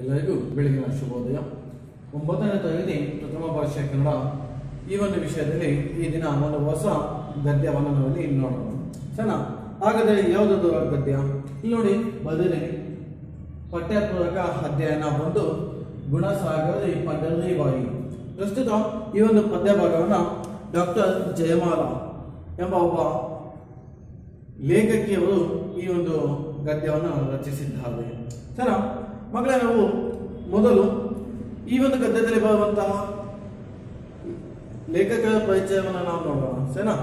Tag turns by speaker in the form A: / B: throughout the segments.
A: ಎಲ್ಲರಿಗೂ ಬೆಳಗಿನ ಶುಭೋದಯ. ಒಂಬತ್ತನೇ ತರಗತಿ ಪ್ರಥಮ ಭಾಷೆ ಕನ್ನಡ. ಈ ಒಂದು ವಿಷಯದಲ್ಲಿ ಈ ದಿನ ಒಂದು ಹೊಸ ಗದ್ಯವನ್ನು ನಾವಿಲ್ಲಿ ನೋಡೋಣ. ಸರಿನಾ ಹಾಗಾದರೆ ಯಾವುದದು ಆ ಗದ್ಯ? ಇಲ್ಲಿ ನೋಡಿ ಬದಲಿ ಪಠ್ಯಪೂರ್ವಕ ಅಧ್ಯಯನ ಬಂದು ಗುಣಸಾಗರಿ ಬಾಯಿ. ಪ್ರಸ್ತುತ ಈ ಒಂದು ಪದ್ಯ ಭಾಗವನ್ನು ಡಾಕ್ಟರ್ ಜಯಮಾಲ ಎಂಬ ಒಬ್ಬ ಲೇಖಕಿಯವರು ಈ ಒಂದು ಗದ್ಯವನ್ನು ರಚಿಸಿದ್ದಾರೆ. ಸರಿನಾ ಮಗಳೇ, ನಾವು ಮೊದಲು ಈ ಒಂದು ಗದ್ಯದಲ್ಲಿ ಬರುವಂತಹ ಲೇಖಕರ ಪರಿಚಯವನ್ನು ನಾವು ನೋಡೋಣ. ಸರಿನಾ?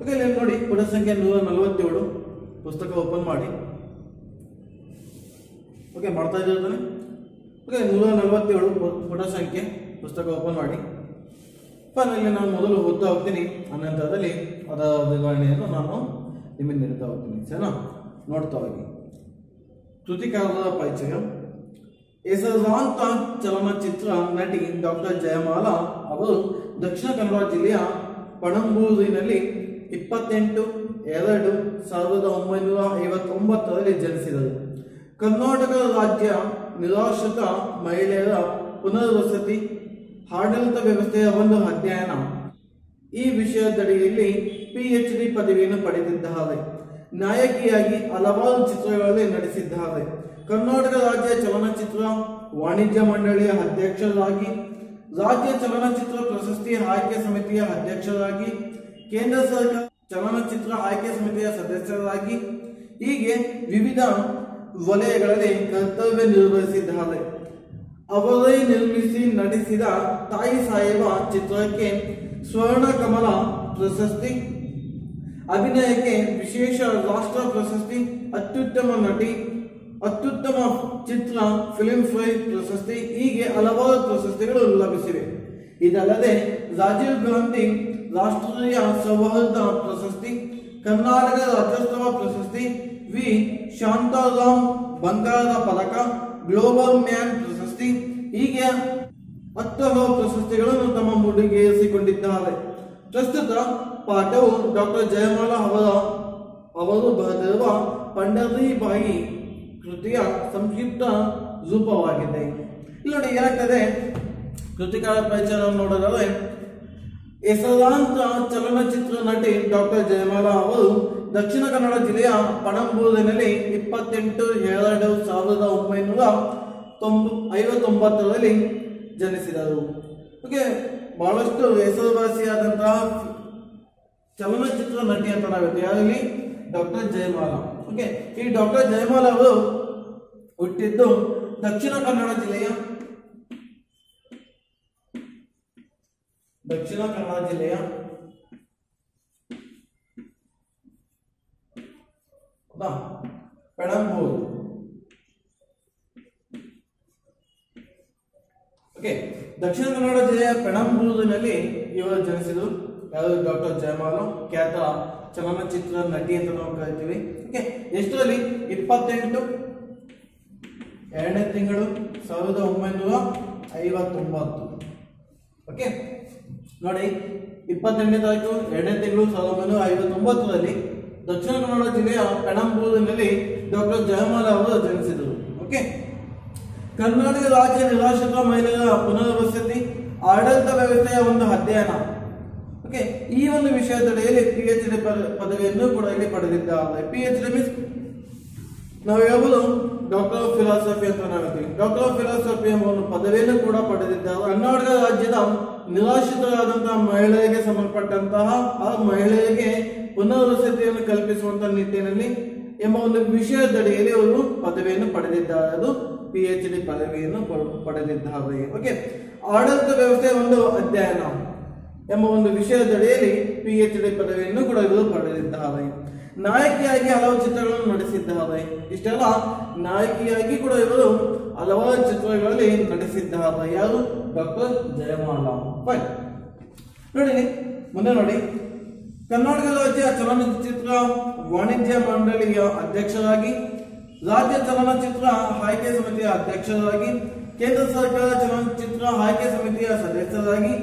A: ಇಲ್ಲಿ ನೋಡಿ ಪುಟ ಸಂಖ್ಯೆ ನೂರ ನಲವತ್ತೇಳು ಪುಸ್ತಕ ಓಪನ್ ಮಾಡಿ. ಓಕೆ, ಮಾಡ್ತಾ ಇದ್ದಾನೆ ಓಕೆ, ನೂರ ನಲವತ್ತೇಳು ಪುಟ ಸಂಖ್ಯೆ ಪುಸ್ತಕ ಓಪನ್ ಮಾಡಿ. ಇಲ್ಲಿ ನಾನು ಮೊದಲು ಓದ್ತಾ ಹೋಗ್ತೀನಿ. ಅನಂತರದಲ್ಲಿ ಅದರ ವಿವರಣೆಯನ್ನು ನಾನು ನಿಮಗೆ ನೀಡ್ತಾ ಹೋಗ್ತೀನಿ. ಸರಿನಾ? ನೋಡ್ತಾ ಹೋಗಿ. ಕೃತಿಕಾರರ ಪರಿಚಯ. ಹೆಸರಾಂತ ಚಲನಚಿತ್ರ ನಟಿ ಡಾಕ್ಟರ್ ಜಯಮಾಲ ಅವರು ದಕ್ಷಿಣ ಕನ್ನಡ ಜಿಲ್ಲೆಯ ಪಣಂಬೂರಿನಲ್ಲಿ ಇಪ್ಪತ್ತೆಂಟು, ಎರಡು ಸಾವಿರದ ಒಂಬೈನೂರ ಐವತ್ತೊಂಬತ್ತರಲ್ಲಿ ಜನಿಸಿದರು. ಕರ್ನಾಟಕ ರಾಜ್ಯ ನಿರಾಶ್ರಿತ ಮಹಿಳೆಯರ ಪುನರ್ವಸತಿ ಆಡಳಿತ ವ್ಯವಸ್ಥೆಯ ಒಂದು ಅಧ್ಯಯನ. ಈ ವಿಷಯದಡಿಯಲ್ಲಿ ಪಿ ಎಚ್ ಡಿ ಪದವಿಯನ್ನು ಪಡೆದಿದ್ದಾರೆ. ನಾಯಕಿಯಾಗಿ ಹಲವಾರು ಚಿತ್ರಗಳಲ್ಲಿ ನಟಿಸಿದ್ದಾರೆ. ಕರ್ನಾಟಕ ರಾಜ್ಯ ಚಲನಚಿತ್ರ ವಾಣಿಜ್ಯ ಮಂಡಳಿಯ ಅಧ್ಯಕ್ಷರಾಗಿ, ರಾಜ್ಯ ಚಲನಚಿತ್ರ ಪ್ರಶಸ್ತಿ ಆಯ್ಕೆ ಸಮಿತಿಯ ಅಧ್ಯಕ್ಷರಾಗಿ, ಕೇಂದ್ರ ಸರ್ಕಾರ ಚಲನಚಿತ್ರ ಆಯ್ಕೆ ಸಮಿತಿಯ ಸದಸ್ಯರಾಗಿ, ಹೀಗೆ ವಿವಿಧ ವಲಯಗಳಲ್ಲಿ ಕರ್ತವ್ಯ ನಿರ್ವಹಿಸಿದ್ದಾರೆ. ಅವರೇ ನಿರ್ಮಿಸಿ ನಟಿಸಿದ ತಾಯಿ ಸಾಹೇಬ ಚಿತ್ರಕ್ಕೆ ಸ್ವರ್ಣ ಕಮಲ ಪ್ರಶಸ್ತಿ, ಅಭಿನಯಕ್ಕೆ ವಿಶೇಷ ರಾಷ್ಟ್ರ ಪ್ರಶಸ್ತಿ, ಅತ್ಯುತ್ತಮ ನಟಿ ಅತ್ಯುತ್ತಮ ಚಿತ್ರ ಫಿಲ್ಮ್ ಫೇರ್ ಪ್ರಶಸ್ತಿ, ಹೀಗೆ ಹಲವಾರು ಪ್ರಶಸ್ತಿಗಳು ಲಭಿಸಿವೆ. ಇದಲ್ಲದೆ ರಾಜೀವ್ ಗಾಂಧಿ ರಾಷ್ಟ್ರೀಯ ಸೌಹಾರ್ದ ಪ್ರಶಸ್ತಿ, ಕರ್ನಾಟಕ ರಾಜ್ಯೋತ್ಸವ ಪ್ರಶಸ್ತಿ, ವಿ. ಶಾಂತಾರಾಮ್, ಬಂಗಾರದ ಪದಕ, ಗ್ಲೋಬಲ್ ಮ್ಯಾನ್ ಪ್ರಶಸ್ತಿ, ಹೀಗೆ ಹತ್ತು ಹಲವು ಪ್ರಶಸ್ತಿಗಳನ್ನು ತಮ್ಮ ಮುಡಿಗೇರಿಸಿಕೊಂಡಿದ್ದಾರೆ ಪ್ರಸ್ತುತ ಪಾಠವು ಡಾಕ್ಟರ್ ಜಯಮಾಲ ಅವರ, ಅವರು ಬರೆದಿರುವ ಪಂಡರಿಬಾಯಿ ಕೃತಿಯ ಸಂಕ್ಷಿಪ್ತ ರೂಪವಾಗಿದೆ. ಇಲ್ಲಿ ನೋಡಿ ಏನಾಗ್ತದೆ? ಕೃತಿಕಾರ ಪರಿಚಯವನ್ನು ನೋಡೋದಾದ್ರೆ ಹೆಸರಾಂತ ಚಲನಚಿತ್ರ ನಟಿ ಡಾಕ್ಟರ್ ಜಯಮಾಲ ಅವರು ದಕ್ಷಿಣ ಕನ್ನಡ ಜಿಲ್ಲೆಯ ಪಣಂಬೂರಿನಲ್ಲಿ ಇಪ್ಪತ್ತೆಂಟು ಎರಡು ಸಾವಿರದ ಒಂಬೈನೂರ ತೊಂಬ, ಐವತ್ತೊಂಬತ್ತರಲ್ಲಿ ಜನಿಸಿದರು. ಓಕೆ, ಬಹಳಷ್ಟು ಹೆಸರುವಾಸಿಯಾದಂತಹ ಚಲನಚಿತ್ರ ನಟಿ ಅಂತ ನಾವಿತ್ತು ಯಾರಲ್ಲಿ ಡಾಕ್ಟರ್ ಜಯಮಾಲ. ಓಕೆ ಈ ಡಾಕ್ಟರ್ ಜಯಮಾಲ ಅವರು ಹುಟ್ಟಿದ್ದು ದಕ್ಷಿಣ ಕನ್ನಡ ಜಿಲ್ಲೆಯ ದಕ್ಷಿಣ ಕನ್ನಡ ಜಿಲ್ಲೆಯ ಹೌದಾ? ಪೆಣಂಬೂರು ಓಕೆ ದಕ್ಷಿಣ ಕನ್ನಡ ಜಿಲ್ಲೆಯ ಪೆಣಂಬೂರಿನಲ್ಲಿ ಇವರು ಜನಿಸಿದರು ಯಾರು ಡಾಕ್ಟರ್ ಜಯಮಾಲ, ಖ್ಯಾತ ಚಲನಚಿತ್ರ ನಟಿ ಅಂತ ನಾವು ಕರಿತೀವಿ. ಓಕೆ ಎಷ್ಟರಲ್ಲಿ ಇಪ್ಪತ್ತೆಂಟು. ಎರಡನೇ ತಿಂಗಳು ಸಾವಿರದ ಒಂಬೈನೂರ ಐವತ್ತೊಂಬತ್ತು. ಓಕೆ ನೋಡಿ, ಇಪ್ಪತ್ತೆಂಟನೇ ತಾರೀಕು, ಎರಡನೇ ತಿಂಗಳು ಸಾವಿರದ ಒಂಬೈನೂರ ಐವತ್ತೊಂಬತ್ತರಲ್ಲಿ ದಕ್ಷಿಣ ಕನ್ನಡ ಜಿಲ್ಲೆಯ ಪೆಣಂಬೂರಿನಲ್ಲಿ ಡಾಕ್ಟರ್ ಜಯಮಾಲ ಅವರು ಜನಿಸಿದರು. ಓಕೆ ಕರ್ನಾಟಕ ರಾಜ್ಯ ನಿರಾಶ್ರಿತ ಮಹಿಳೆಯರ ಪುನರ್ವಸತಿ, ಆಡಳಿತ ವ್ಯವಸ್ಥೆಯ ಒಂದು ಅಧ್ಯಯನ. ಓಕೆ, ಈ ಒಂದು ವಿಷಯದಡಿಯಲ್ಲಿ ಪಿ ಎಚ್ ಡಿ ಪದವಿಯನ್ನು ಕೂಡ ಇಲ್ಲಿ ಪಡೆದಿದ್ದಾರೆ. ಪಿ ಎಚ್ ಡಿ ಮೀನ್ಸ್ ನಾವು ಹೇಳ್ಬೋದು ಡಾಕ್ಟರ್ ಆಫ್ ಫಿಲಾಸಫಿ ಅಂತ ನಾವು ಡಾಕ್ಟರ್ ಆಫ್ ಫಿಲಾಸಫಿ ಎಂಬ ಒಂದು ಪದವಿಯನ್ನು ಕೂಡ ಪಡೆದಿದ್ದಾರೆ. ಕರ್ನಾಟಕ ರಾಜ್ಯದ ನಿರಾಶ್ರಿತರಾದಂತಹ ಮಹಿಳೆಯರಿಗೆ ಸಂಬಂಧಪಟ್ಟಂತಹ ಆ ಮಹಿಳೆಯರಿಗೆ ಪುನರ್ವಸತಿಯನ್ನು ಕಲ್ಪಿಸುವಂತಹ ನಿಟ್ಟಿನಲ್ಲಿ ಎಂಬ ಒಂದು ವಿಷಯದಡಿಯಲ್ಲಿ ಅವರು ಪದವಿಯನ್ನು ಪಡೆದಿದ್ದಾರೆ. ಅದು ಪಿ ಎಚ್ ಡಿ ಪದವಿಯನ್ನು ಪಡೆದಿದ್ದಾರೆ. ಓಕೆ, ಆಡಳಿತ ವ್ಯವಸ್ಥೆ ಒಂದು ಅಧ್ಯಯನ. ಎಂಬ ಒಂದು ವಿಷಯದಡಿಯಲ್ಲಿ ಪಿ ಎಚ್ ಡಿ ಪದವಿಯನ್ನು ಕೂಡ ಇವರು ಪಡೆದಿದ್ದಾರೆ ನಾಯಕಿಯಾಗಿ ಹಲವು ಚಿತ್ರಗಳನ್ನು ನಡೆಸಿದ್ದಾರೆ ಇಷ್ಟೆಲ್ಲ ನಾಯಕಿಯಾಗಿ ಕೂಡ ಇವರು ಹಲವಾರು ಚಿತ್ರಗಳಲ್ಲಿ ನಟಿಸಿದ್ದಾರೆ ಯಾರು? ಡಾಕ್ಟರ್ ಜಯಮಾಲ. ನೋಡಿ ಮುಂದೆ ನೋಡಿ. ಕರ್ನಾಟಕ ರಾಜ್ಯ ಚಲನಚಿತ್ರ ವಾಣಿಜ್ಯ ಮಂಡಳಿಯ ಅಧ್ಯಕ್ಷರಾಗಿ, ರಾಜ್ಯ ಚಲನಚಿತ್ರ ಆಯ್ಕೆ ಸಮಿತಿಯ ಅಧ್ಯಕ್ಷರಾಗಿ, ಕೇಂದ್ರ ಸರ್ಕಾರ ಚಲನಚಿತ್ರ ಆಯ್ಕೆ ಸಮಿತಿಯ ಸದಸ್ಯರಾಗಿ,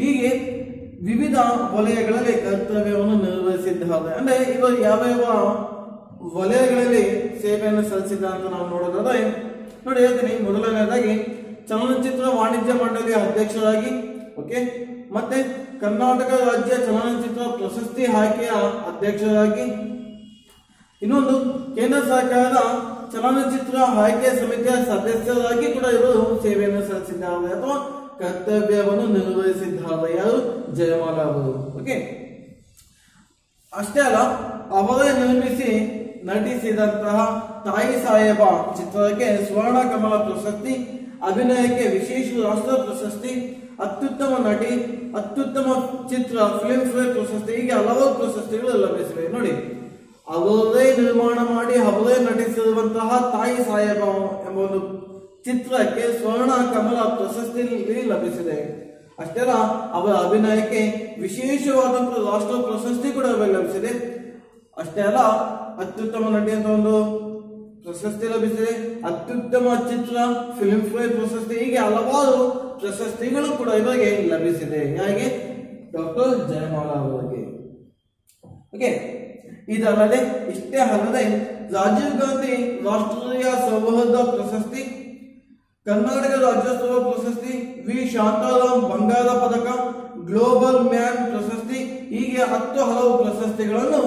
A: ಹೀಗೆ ವಿವಿಧ ವಲಯಗಳಲ್ಲಿ ಕರ್ತವ್ಯವನ್ನು ನಿರ್ವಹಿಸಿದ್ದಾರೆ. ಅಂದ್ರೆ ಇವರು ಯಾವ ಯಾವ ವಲಯಗಳಲ್ಲಿ ಸೇವೆಯನ್ನು ಸಲ್ಲಿಸಿದ ಅಂತ ನಾವು ನೋಡೋದಾದ್ರೆ, ನೋಡಿ ಹೇಳ್ತೀನಿ. ಮೊದಲನೇದಾಗಿ ಚಲನಚಿತ್ರ ವಾಣಿಜ್ಯ ಮಂಡಳಿಯ ಅಧ್ಯಕ್ಷರಾಗಿ ಓಕೆ ಮತ್ತೆ ಕರ್ನಾಟಕ ರಾಜ್ಯ ಚಲನಚಿತ್ರ ಪ್ರಶಸ್ತಿ ಆಯ್ಕೆಯ ಅಧ್ಯಕ್ಷರಾಗಿ, ಇನ್ನೊಂದು ಕೇಂದ್ರ ಸರ್ಕಾರದ ಚಲನಚಿತ್ರ ಆಯ್ಕೆ ಸಮಿತಿಯ ಸದಸ್ಯರಾಗಿ ಕೂಡ ಇವರು ಸೇವೆಯನ್ನು ಸಲ್ಲಿಸಿದ್ದಾರೆ. ಅಥವಾ ಕರ್ತವ್ಯವನ್ನು ನಿರ್ವಹಿಸಿದ್ದಾರೆ ಯಾರು? ಜಯಮಾಲ ಅವರು ಓಕೆ ಅಷ್ಟೇ ಅಲ್ಲ, ಅವರೇ ನಿರ್ಮಿಸಿ ನಟಿಸಿದಂತಹ ತಾಯಿ ಸಾಹೇಬ ಚಿತ್ರಕ್ಕೆ ಸುವರ್ಣ ಕಮಲ ಪ್ರಶಸ್ತಿ, ಅಭಿನಯಕ್ಕೆ ವಿಶೇಷ ರಾಷ್ಟ್ರ ಪ್ರಶಸ್ತಿ, ಅತ್ಯುತ್ತಮ ನಟಿ, ಅತ್ಯುತ್ತಮ ಚಿತ್ರ ಫಿಲ್ಮ್ ಫೇರ್ ಪ್ರಶಸ್ತಿ, ಹೀಗೆ ಹಲವಾರು ಪ್ರಶಸ್ತಿಗಳು ಲಭಿಸಿವೆ. ನೋಡಿ, ಅವರೇ ನಿರ್ಮಾಣ ಮಾಡಿ ಅವರೇ ನಟಿಸಿರುವಂತಹ ತಾಯಿ ಸಾಹೇಬ ಎಂಬ ಒಂದು ಚಿತ್ರಕ್ಕೆ ಸ್ವರ್ಣ ಕಮಲ ಪ್ರಶಸ್ತಿ ಲಭಿಸಿದೆ. ಅಷ್ಟೇ ಅವರ ಅಭಿನಯಕ್ಕೆ ವಿಶೇಷವಾದಂತಹ ರಾಷ್ಟ್ರ ಪ್ರಶಸ್ತಿ ಕೂಡ ಲಭಿಸಿದೆ. ಅಷ್ಟೇ ಅಲ್ಲ, ಅತ್ಯುತ್ತಮ ನಟಿ ಅಂತ ಒಂದು ಪ್ರಶಸ್ತಿ ಲಭಿಸಿದೆ. ಅತ್ಯುತ್ತಮ ಚಿತ್ರ ಫಿಲ್ಮ್ ಫೇರ್ ಪ್ರಶಸ್ತಿ, ಹೀಗೆ ಹಲವಾರು ಪ್ರಶಸ್ತಿಗಳು ಕೂಡ ಇವರಿಗೆ ಲಭಿಸಿದೆ. ಹಾಗೆ ಡಾಕ್ಟರ್ ಜಯಮಾಲಾ ಅವರಿಗೆ. ಓಕೆ, ಇದಲ್ಲದೆ ಇಷ್ಟೇ ಅಲ್ಲದೆ ರಾಜೀವ್ ಗಾಂಧಿ ರಾಷ್ಟ್ರೀಯ ಸೌಹಾರ್ದ ಪ್ರಶಸ್ತಿ ಕರ್ನಾಟಕ ರಾಜ್ಯೋತ್ಸವ ಪ್ರಶಸ್ತಿ ವಿ. ಶಾಂತಾರಾಮ್ ಬಂಗಾರ ಪದಕ, ಗ್ಲೋಬಲ್ ಮ್ಯಾನ್ ಪ್ರಶಸ್ತಿ, ಹೀಗೆ ಹತ್ತು ಹಲವು ಪ್ರಶಸ್ತಿಗಳನ್ನು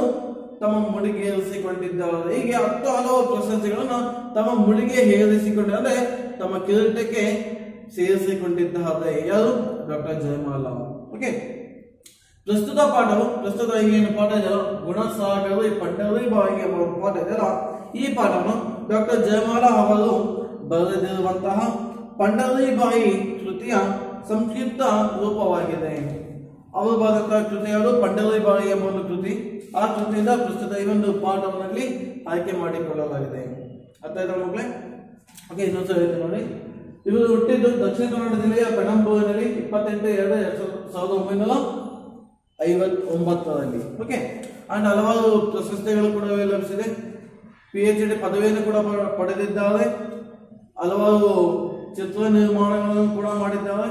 A: ತಮ್ಮ ಮುಡಿಗೆ ಏರಿಸಿಕೊಂಡಿದ್ದಾರೆ ಹೀಗೆ ಹತ್ತು ಹಲವು ಪ್ರಶಸ್ತಿಗಳನ್ನು ತಮ್ಮ ಮುಡಿಗೆ ಏರಿಸಿಕೊಂಡಿದ್ದಾರೆ ತಮ್ಮ ಕಿರೀಟಕ್ಕೆ ಸೇರಿಸಿಕೊಂಡಿದ್ದಾರೆ ಯಾರು? ಡಾಕ್ಟರ್ ಜಯಮಾಲ. ಓಕೆ ಪ್ರಸ್ತುತ ಪಾಠವು, ಪ್ರಸ್ತುತ ಏನು ಪಾಠ ಇದೆಯಲ್ಲ ಗುಣಸಾಗರ, ಪಂಡರಿ ಬಾಯಿಗೆ ಪಾಠ ಇದೆಯಲ್ಲ ಈ ಪಾಠವನ್ನು ಡಾಕ್ಟರ್ ಜಯಮಾಲ ಅವರು ಬರೆದಿರುವಂತಹ ಪಂಡರಿ ಬಾಯಿ ಕೃತಿಯ ಸಂಕ್ಷಿಪ್ತ ರೂಪವಾಗಿದೆ. ಅವರು ಬರೆದಂತಹ ಕೃತಿಗಳು ಪಂಡರಿ ಬಾಯಿ ಎಂಬ ಒಂದು ಕೃತಿ. ಆ ಕೃತಿಯಿಂದ ಪ್ರಸ್ತುತ ಈ ಒಂದು ಪಾಠವನ್ನಲ್ಲಿ ಆಯ್ಕೆ ಮಾಡಿಕೊಳ್ಳಲಾಗಿದೆ. ಅರ್ಥ ಮಕ್ಕಳೇ? ಓಕೆ, ಇನ್ನೊಂದ್ಸಲ ಹೇಳ್ತೀನಿ ನೋಡಿ. ಇವರು ಹುಟ್ಟಿದ್ದು ದಕ್ಷಿಣ ಕನ್ನಡ ಜಿಲ್ಲೆಯ ಪೆಣಂಬೂರಿನಲ್ಲಿ ಇಪ್ಪತ್ತೆಂಟು ಎರಡು ಎರಡು ಸಾವಿರದ ಒಂಬೈನೂರ ಐವತ್ತೊಂಬತ್ತರಲ್ಲಿ. ಓಕೆ ಅಂಡ್ ಹಲವಾರು ಪ್ರಶಸ್ತಿಗಳು ಕೂಡ ಲಭಿಸಿದೆ. ಪಿ ಎಚ್ ಡಿ ಪದವಿಯನ್ನು ಕೂಡ ಪಡೆದಿದ್ದಾರೆ. ಹಲವಾರು ಚಿತ್ರ ನಿರ್ಮಾಣಗಳನ್ನು ಕೂಡ ಮಾಡಿದ್ದಾರೆ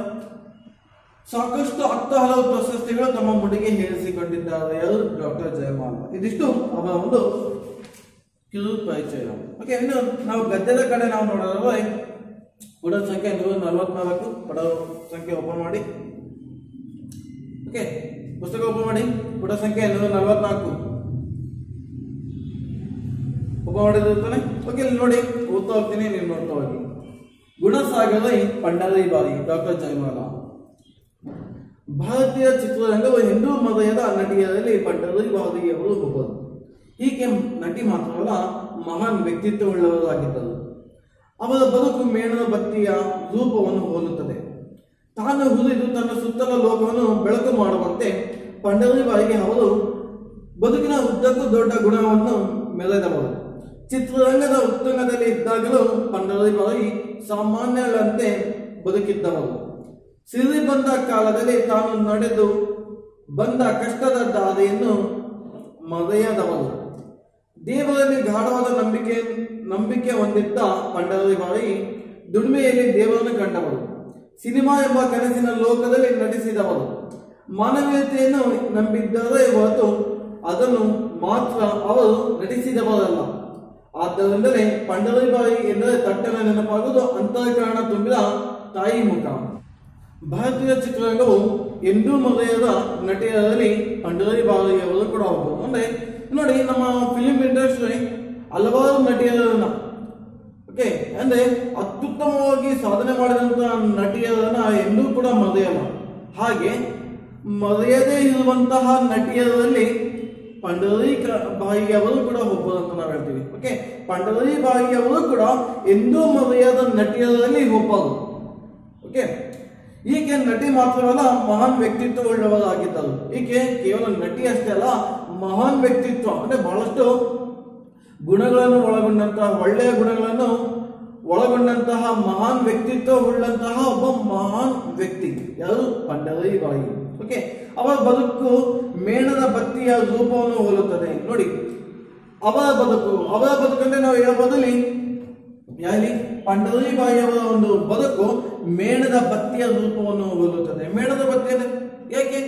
A: ಸಾಕಷ್ಟು ಹತ್ತು ಹಲವು ಪ್ರಶಸ್ತಿಗಳು ತಮ್ಮ ಮುಡಿಗೆ ಹೇಳಿಸಿಕೊಂಡಿದ್ದಾರೆ. ಯಾರು? ಡಾಕ್ಟರ್ ಜಯಮಾಲ. ಇದಿಷ್ಟು ಅವರ ಒಂದು ಕಿರು ಪರಿಚಯ. ಓಕೆ ಇನ್ನು ನಾವು ಗದ್ಯದ ಕಡೆ ನಾವು ನೋಡೋದಾದ್ರೆ ಪುಟ ಸಂಖ್ಯೆ ನೂರ ನಲವತ್ನಾಲ್ಕು ಪಡ ಸಂಖ್ಯೆ ಓಪನ್ ಮಾಡಿ. ಓಕೆ ಪುಸ್ತಕ ಓಪನ್ ಮಾಡಿ. ಪುಟ ಸಂಖ್ಯೆ ನೂರ ನಲವತ್ನಾಲ್ಕು. ಓಪನ್ ಮಾಡಿದಿರ್ತಾನೆ ಓಕೆ, ಇಲ್ಲಿ ನೋಡಿ, ಓದ್ತಾ ಹೋಗ್ತೀನಿ ನೀವು ನೋಡ್ತಾ ಹೋಗಿ. ಗುಣಸಾಗರ ಪಂಡರಿ ಬಾರಿ, ಡಾಕ್ಟರ್ ಜಯಮಾಲ. ಭಾರತೀಯ ಚಿತ್ರರಂಗವು ಹಿಂದೂ ಮದಯದ ನಟಿಯರಲ್ಲಿ ಪಂಡರಿ ಬಾರಿಯವರು ಒಬ್ಬರು. ಹೀಗೆ ನಟಿ ಮಾತ್ರವಲ್ಲ, ಮಹಾನ್ ವ್ಯಕ್ತಿತ್ವವುಳ್ಳವರಾಗಿದ್ದರು. ಅವರ ಬದುಕು ಮೇಣದ ಬತ್ತಿಯ ರೂಪವನ್ನು ಹೋಲುತ್ತದೆ. ತಾನು ಹುರಿದು ತನ್ನ ಸುತ್ತಲ ಲೋಕವನ್ನು ಬೆಳಕು ಮಾಡುವಂತೆ ಪಂಡರಿಬಾಯಿಗೆ ಅವರು ಬದುಕಿನ ಉದ್ದಕ್ಕೂ ದೊಡ್ಡ ಗುಣವನ್ನು ಮೆರೆದವರು. ಚಿತ್ರರಂಗದ ಉತ್ತುಂಗದಲ್ಲಿ ಇದ್ದಾಗಲೂ ಪಂಡರಿಬಾಯಿ ಸಾಮಾನ್ಯಗಳಂತೆ ಬದುಕಿದ್ದವರು. ಸಿರಿ ಬಂದ ಕಾಲದಲ್ಲಿ ತಾನು ನಡೆದು ಬಂದ ಕಷ್ಟದ ದಾರಿಯನ್ನು ಮರೆಯದವರು. ದೇವರಲ್ಲಿ ಗಾಢವಾದ ನಂಬಿಕೆ ನಂಬಿಕೆ ಹೊಂದಿದ್ದ ಪಂಡರಿಬಾಯಿ ದುಡಿಮೆಯಲ್ಲಿ ದೇವರನ್ನು ಕಂಡವರು. ಸಿನಿಮಾ ಎಂಬ ಕನಸಿನ ಲೋಕದಲ್ಲಿ ನಟಿಸಿದವರು. ಮಾನವೀಯತೆಯನ್ನು ನಂಬಿದ್ದರೇ ಹೊರತು ಅದನ್ನು ಮಾತ್ರ ಅವರು ನಟಿಸಿದವರಲ್ಲ. ಆದ್ದರಿಂದಲೇ ಪಂಡರಿಬಾಯಿ ಎಂದರೆ ತಟ್ಟನ ನೆನಪಾಗುವುದು ಅಂತರಕರಣ ತುಂಬಿದ ತಾಯಿ ಮುಖ. ಭಾರತೀಯ ಚಿತ್ರರಂಗವು ಎಂದೂ ಮರೆಯದ ನಟಿಯರಲ್ಲಿ ಪಂಡರಿಬಾಯಿಯವರು ಕೂಡ ಒಬ್ಬರು ಅಂದ್ರೆ ನೋಡಿ, ನಮ್ಮ ಫಿಲಿಂ ಇಂಡಸ್ಟ್ರಿ ಹಲವಾರು ನಟಿಯರನ್ನ ಓಕೆ ಅಂದ್ರೆ ಅತ್ಯುತ್ತಮವಾಗಿ ಸಾಧನೆ ಮಾಡಿದಂತ ನಟಿಯರನ್ನ ಎಂದೂ ಕೂಡ ಮರೆಯಲ್ಲ. ಹಾಗೆ ಮರೆಯದೇ ಇರುವಂತಹ ನಟಿಯರಲ್ಲಿ ಪಂಡರಿ ಬಾಯಿಯವರು ಕೂಡ ಒಬ್ಬರು ಅಂತ ನಾವು ಹೇಳ್ತೀವಿ. ಓಕೆ ಪಂಡರಿ ಬಾಯಿಯವರು ಕೂಡ ಎಂದೂ ಮರೆಯಾದ ನಟಿಯರಲ್ಲಿ ಒಬ್ಬರು ಓಕೆ ಈಕೆ ನಟಿ ಮಾತ್ರವಲ್ಲ, ಮಹಾನ್ ವ್ಯಕ್ತಿತ್ವ ಉಳ್ಳವರಾಗಿದ್ದರು ಈಕೆ ಕೇವಲ ನಟಿ ಅಷ್ಟೇ ಅಲ್ಲ, ಮಹಾನ್ ವ್ಯಕ್ತಿತ್ವ. ಅಂದ್ರೆ ಬಹಳಷ್ಟು ಗುಣಗಳನ್ನು ಒಳಗೊಂಡಂತಹ, ಒಳ್ಳೆಯ ಗುಣಗಳನ್ನು ಒಳಗೊಂಡಂತಹ, ಮಹಾನ್ ವ್ಯಕ್ತಿತ್ವ ಉಳ್ಳಂತಹ ಒಬ್ಬ ಮಹಾನ್ ವ್ಯಕ್ತಿ. ಯಾರು? ಪಂಡರಿ ಬಾಯಿ. ಓಕೆ ಅವರ ಬದುಕು ಮೇಣದ ಬತ್ತಿಯ ರೂಪವನ್ನು ಹೋಲುತ್ತದೆ. ನೋಡಿ ಅವರ ಬದುಕು ಅವರ ಬದುಕಂದ್ರೆ ನಾವು ಹೇಳಬಹುದಲ್ಲಿ ಯಾಲಿ ಪಂಡರಿ ಬಾಯಿಯವರ ಒಂದು ಬದುಕು ಮೇಣದ ಬತ್ತಿಯ ರೂಪವನ್ನು ಹೋಲುತ್ತದೆ. ಮೇಣದ ಬತ್ತಿ ಯಾಕೆ?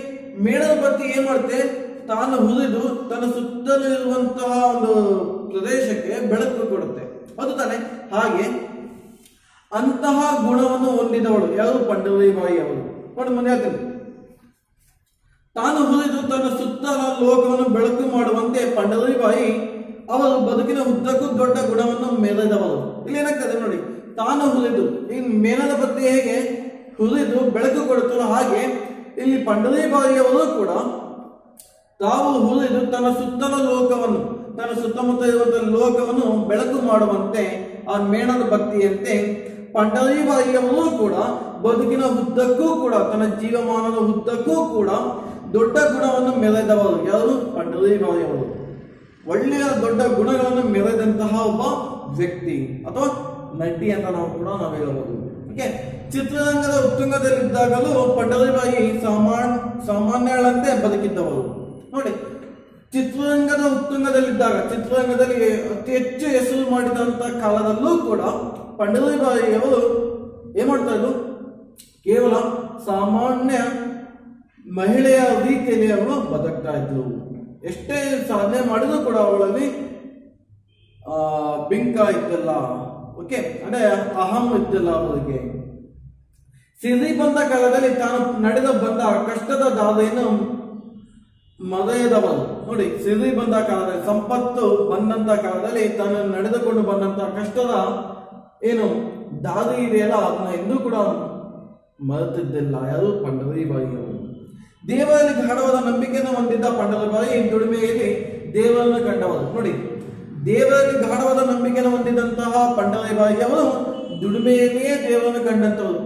A: ಮೇಣದ ಬತ್ತಿ ಏನ್ ಮಾಡುತ್ತೆ? ತಾನು ಹುರಿದು, ತನ್ನ ಸುತ್ತಲೂ ಇರುವಂತಹ ಒಂದು ಪ್ರದೇಶಕ್ಕೆ ಬೆಳಕು ಕೊಡುತ್ತೆ. ಅದು ತಾನೆ? ಹಾಗೆ ಅಂತಹ ಗುಣವನ್ನು ಹೊಂದಿದವಳು ಯಾರು? ಪಂಡರೀಬಾಯಿ ಅವರು ನೋಡಿ, ಮುಂದೆ ಹೇಳ್ತೀನಿ. ತಾನು ಹುರಿದು ತನ್ನ ಸುತ್ತಲ ಲೋಕವನ್ನು ಬೆಳಕು ಮಾಡುವಂತೆ ಪಂಡರೀಬಾಯಿ ಅವರು ಬದುಕಿನ ಉದ್ದಕ್ಕೂ ದೊಡ್ಡ ಗುಣವನ್ನು ಮೆರೆದವರು ಇಲ್ಲಿ ಏನಾಗ್ತದೆ ನೋಡಿ? ತಾನು ಹುಲಿದು, ಈ ಮೇನದ ಪತ್ನಿ ಹೇಗೆ? ಹುಲಿದು ಬೆಳಕು ಕೊಡುತ್ತಲ್ಲ ಹಾಗೆ, ಇಲ್ಲಿ ಪಂಡರೀಬಾಯಿಯವರು ಕೂಡ ತಾವು ಹುಲಿದು ತನ್ನ ಸುತ್ತಲ ಲೋಕವನ್ನು, ತನ್ನ ಸುತ್ತಮುತ್ತ ಇರುವಂತಹ ಲೋಕವನ್ನು ಬೆಳಕು ಮಾಡುವಂತೆ, ಆ ಮೇಣದ ಭಕ್ತಿಯಂತೆ ಪಂಡರೀಬಾಯಿಯವರು ಕೂಡ ಬದುಕಿನ ಉದ್ದಕ್ಕೂ ಕೂಡ, ತನ್ನ ಜೀವಮಾನದ ಉದ್ದಕ್ಕೂ ಕೂಡ ದೊಡ್ಡ ಗುಣವನ್ನು ಮೆರೆದವರು ಯಾರು? ಪಂಡರೀಬಾಯಿಯವರು ಒಳ್ಳೆಯ ದೊಡ್ಡ ಗುಣಗಳನ್ನು ಮೆರೆದಂತಹ ಒಬ್ಬ ವ್ಯಕ್ತಿ ಅಥವಾ ನಟಿ ಅಂತ ನಾವು ಕೂಡ ನಾವು ಹೇಳಬಹುದು ಓಕೆ? ಚಿತ್ರರಂಗದ ಉತ್ತುಂಗದಲ್ಲಿದ್ದಾಗಲೂ ಪಂಡರೀಬಾಯಿ ಸಾಮಾನ್ ಸಾಮಾನ್ಯಗಳಂತೆ ಬದುಕಿದ್ದವರು. ನೋಡಿ, ಚಿತ್ರರಂಗದ ಉತ್ತುಂಗದಲ್ಲಿದ್ದಾಗ, ಚಿತ್ರರಂಗದಲ್ಲಿ ಅತಿ ಹೆಚ್ಚು ಹೆಸರು ಮಾಡಿದಂತ ಕಾಲದಲ್ಲೂ ಕೂಡ ಪಂಡರೀಬಾಯಿಯವರು ಏನ್ ಮಾಡ್ತಾ ಇದ್ರು? ಕೇವಲ ಸಾಮಾನ್ಯ ಮಹಿಳೆಯ ರೀತಿಯಲ್ಲಿ ಅವಳು ಬದುಕ್ತಾ ಇದ್ಲು. ಎಷ್ಟೇ ಸಾಧನೆ ಮಾಡಿದ್ರು ಕೂಡ ಅವಳಲ್ಲಿ ಬಿಂಕ ಇದ್ದಲ್ಲ. ಓಕೆ ಅಂದ್ರೆ ಅಹಂ ಇದ್ದಲ್ಲ ಅವಳಿಗೆ. ಸಿರಿ ಬಂದ ಕಾಲದಲ್ಲಿ ತಾನು ನಡೆದ ಬಂದ ಕಷ್ಟದ ದಾದೆಯನ್ನು ಮರೆಯದವರು ನೋಡಿ, ಸಿರಿ ಬಂದ ಕಾಲದಲ್ಲಿ, ಸಂಪತ್ತು ಬಂದಂತ ಕಾಲದಲ್ಲಿ ತಾನು ನಡೆದುಕೊಂಡು ಬಂದಂತ ಕಷ್ಟದ ಏನು ದಾದಿ ಇದೆಯಲ್ಲ, ಅದನ್ನ ಇನ್ನೂ ಕೂಡ ಮರೆತಿದ್ದಿಲ್ಲ. ಯಾರು? ಪಂಡರಿ ಅವರು. ದೇವರಲ್ಲಿ ಗಾಢವಾದ ನಂಬಿಕೆಯನ್ನು ಹೊಂದಿದ್ದ ಪಂಡರೀಬಾಯಿ ದುಡಿಮೆಯಲ್ಲಿ ದೇವರನ್ನು ಕಂಡವರು ನೋಡಿ, ದೇವರಲ್ಲಿ ಗಾಢವಾದ ನಂಬಿಕೆಯನ್ನು ಹೊಂದಿದಂತಹ ಪಂಡರೀಬಾಯಿ ಅವರು ದುಡಿಮೆಯಲ್ಲಿಯೇ ದೇವರನ್ನು ಕಂಡಂತವರು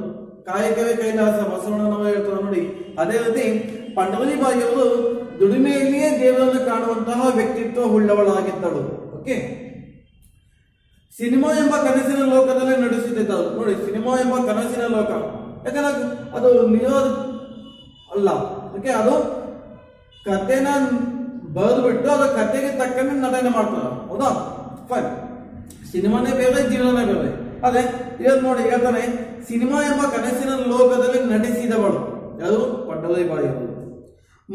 A: ಕಾಯಕವೇ ಕೈಲಾಸ ಬಸವಣ್ಣನವರು ಹೇಳ್ತಾರೆ ನೋಡಿ, ಅದೇ ರೀತಿ ಪಂಡವಲಿ ಅವರು ದುಡಿಮೆಯಲ್ಲಿಯೇ ದೇವರನ್ನು ಕಾಣುವಂತಹ ವ್ಯಕ್ತಿತ್ವ ಉಳ್ಳವಳಾಗಿದ್ದಳು. ಓಕೆ? ಸಿನಿಮಾ ಎಂಬ ಕನಸಿನ ಲೋಕದಲ್ಲಿ ನಡೆಸುತ್ತಿದ್ದಳು. ನೋಡಿ, ಸಿನಿಮಾ ಎಂಬ ಕನಸಿನ ಲೋಕ. ಯಾಕಂದ್ರೆ ಅದು ನಿಜವಾದ ಅಲ್ಲ. ಓಕೆ ಅದು ಕಥೆನ ಬರೆದ್ಬಿಟ್ಟು ಅದು ಕಥೆಗೆ ತಕ್ಕಂತೆ ನಟನೆ ಮಾಡ್ತಾರ. ಹೌದಾ? ಫೈನ್ ಸಿನಿಮಾನೇ ಬೇರೆ, ಜೀವನನೇ ಬೇರೆ. ಅದೇ ಇವತ್ತು ನೋಡಿ ಹೇಳ್ತಾನೆ ಸಿನಿಮಾ ಎಂಬ ಕನಸಿನ ಲೋಕದಲ್ಲಿ ನಟಿಸಿದವಳು. ಯಾರು? ಪಟ್ಟದೈಬಾಯಿ ಅವರು.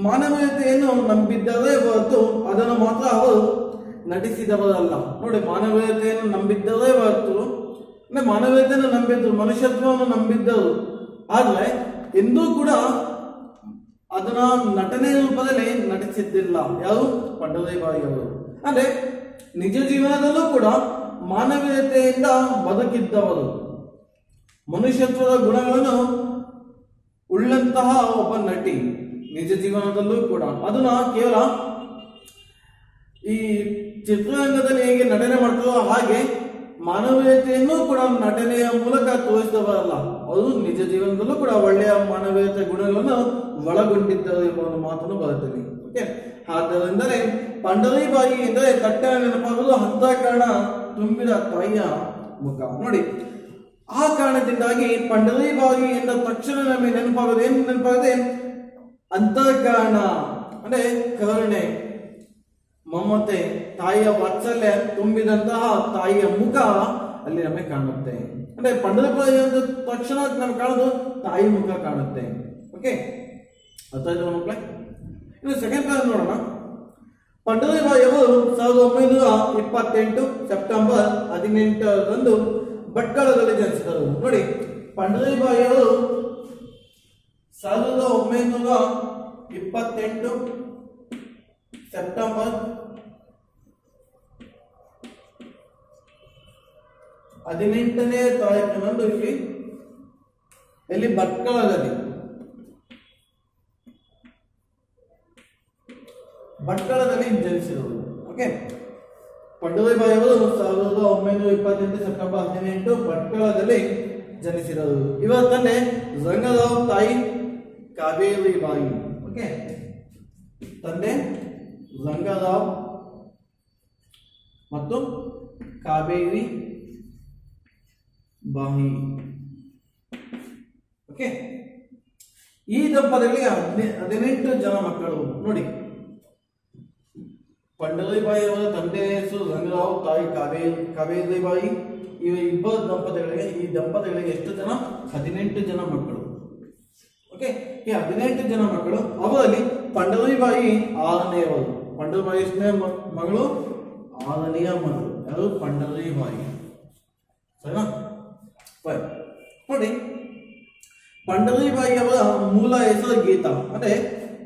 A: ಮಾನವೀಯತೆಯನ್ನು ನಂಬಿದ್ದರೇ ಹೊರತು ಅದನ್ನು ಮಾತ್ರ ಅವರು ನಟಿಸಿದವರಲ್ಲ. ನೋಡಿ, ಮಾನವೀಯತೆಯನ್ನು ನಂಬಿದ್ದರೇ ಹೊರತು ಮಾನವೀಯತೆಯನ್ನು ನಂಬಿದ್ರು, ಮನುಷ್ಯತ್ವವನ್ನು ನಂಬಿದ್ದರು ಆದ್ರೆ, ಎಂದೂ ಕೂಡ ಅದನ್ನ ನಟನೆ ರೂಪದಲ್ಲಿ ನಟಿಸಿದ್ದಿಲ್ಲ. ಯಾರು? ಪಂಡದೈಬಾಯಿ ಅವರು ಅಂದ್ರೆ ನಿಜ ಜೀವನದಲ್ಲೂ ಕೂಡ ಮಾನವೀಯತೆಯಿಂದ ಬದುಕಿದ್ದವರು. ಮನುಷ್ಯತ್ವದ ಗುಣಗಳನ್ನು ಉಳ್ಳಂತಹ ಒಬ್ಬ ನಟಿ ನಿಜ ಜೀವನದಲ್ಲೂ ಕೂಡ. ಅದನ್ನ ಕೇವಲ ಈ ಚಿತ್ರರಂಗದಲ್ಲಿ ಹೇಗೆ ನಟನೆ ಮಾಡ್ತಾರೋ ಹಾಗೆ ಮಾನವೀಯತೆಯನ್ನು ಕೂಡ ನಟನೆಯ ಮೂಲಕ ತೋರಿಸಿದವರಲ್ಲ, ಅದು ನಿಜ ಜೀವನದಲ್ಲೂ ಕೂಡ ಒಳ್ಳೆಯ ಮಾನವೀಯತೆ ಗುಣಗಳನ್ನು ಒಳಗೊಂಡಿದ್ದರು ಎಂಬ ಒಂದು ಮಾತನ್ನು ಬರುತ್ತದೆ ಓಕೆ ಆದ್ದರಿಂದಲೇ ಪಂಡರೀಬಾಯಿ ಎಂದರೆ ತಟ್ಟೆ ಹಂತ ಕಾರಣ ತುಂಬಿದ ತಾಯಿಯ ಮುಖ. ನೋಡಿ, ಆ ಕಾರಣದಿಂದಾಗಿ ಪಂಡರೀಬಾಯಿ ಎಂದ ತಕ್ಷಣ ನಮಗೆ ನೆನಪಾಗೋದು ಏನು ನೆನಪಾಗದೆ ಅಂತಃಕರಣ, ಅಂದ್ರೆ ಕರುಣೆ. ಮಮತೆ ತಾಯಿಯ ವಾತ್ಸಲ್ಯ ತುಂಬಿದಂತಹ ತಾಯಿಯ ಮುಖ ಅಲ್ಲಿ ನಮಗೆ ಕಾಣುತ್ತೆ. ಅಂದ್ರೆ ಪಂಡರಪುರ ತಕ್ಷಣ ನಮ್ಗೆ ಕಾಣೋದು ತಾಯಿ ಮುಖ ಕಾಣುತ್ತೆ. ಓಕೆ ಅರ್ಥ ಆಯ್ತು ಮಕ್ಕಳೇ? ಇನ್ನು ಸೆಕೆಂಡ್ ಪ್ಲಾನ್ ನೋಡೋಣ. ಪಂಡರೀಬಾಯಿಯವರು ಸಾವಿರದ ಒಂಬೈನೂರ ಇಪ್ಪತ್ತೆಂಟು ಸೆಪ್ಟೆಂಬರ್ ಹದಿನೆಂಟರಂದು ಭಟ್ಕಳದಲ್ಲಿ ಜನಿಸಿದರು. ನೋಡಿ ಪಂಡರೀಬಾಯಿಯವರು ಸಾವಿರದ ಒಂಬೈನೂರ ಇಪ್ಪತ್ತೆಂಟು ಸೆಪ್ಟೆಂಬರ್ ಹದಿನೆಂಟನೇ ತಾರೀಕಿನಂದು ಇಲ್ಲಿ ಇಲ್ಲಿ ಭಟ್ಕಳದಲ್ಲಿ. ಭಟ್ಕಳದಲ್ಲಿ ಜನಿಸಿದರು ಓಕೆ ಪಂಡರೀಬಾಯಿ ಅವರು ಸಾವಿರದ ಒಂಬೈನೂರ ಇಪ್ಪತ್ತೆಂಟು ಸೆಪ್ಟೆಂಬರ್ ಹದಿನೆಂಟು ಭಟ್ಕಳದಲ್ಲಿ ಜನಿಸಿದರು ಇವರ ತಂದೆ ರಂಗರಾವ್ ತಾಯಿ ಕಾವೇರಿ ಬಾಯಿ. ಓಕೆ ತಂದೆ ರಂಗರಾವ್ ಮತ್ತು ಕಾವೇರಿ ಬಾಯಿ ಓಕೆ ಈ ದಂಪತಿಗಳಿಗೆ ಹದಿನೆ- ಹದಿನೆಂಟು ಜನ ಮಕ್ಕಳು. ನೋಡಿ. ಪಂಡಲಿಬಾಯಿ ಅವರ ತಂದೆ ಹೆಸರು ರಂಗರಾವ್, ತಾಯಿ ಕಾವೇರಿ ಕಾವೇರಿಬಾಯಿ ಈ ಇಬ್ಬರು ದಂಪತಿಗಳಿಗೆ, ಈ ದಂಪತಿಗಳಿಗೆ ಎಷ್ಟು ಜನ? ಹದಿನೆಂಟು ಜನ ಮಕ್ಕಳು. ಓಕೆ ಈ ಹದಿನೆಂಟು ಜನ ಮಕ್ಕಳು, ಅವರಲ್ಲಿ ಪಂಡರೀಬಾಯಿ ಆರನೆಯವರು. ಪಂಡರೀಬಾಯಿ ಎಷ್ಟನೇ ಮಗಳು ಆರನೆಯ ಮಗಳು. ಯಾರು ಪಂಡರೀಬಾಯಿ ಸರಿನಾ? Fine. ನೋಡಿ ಪಂಡರಿಬಾಯಿಯವರ ಮೂಲ ಹೆಸರು ಗೀತಾ. ಅಂದ್ರೆ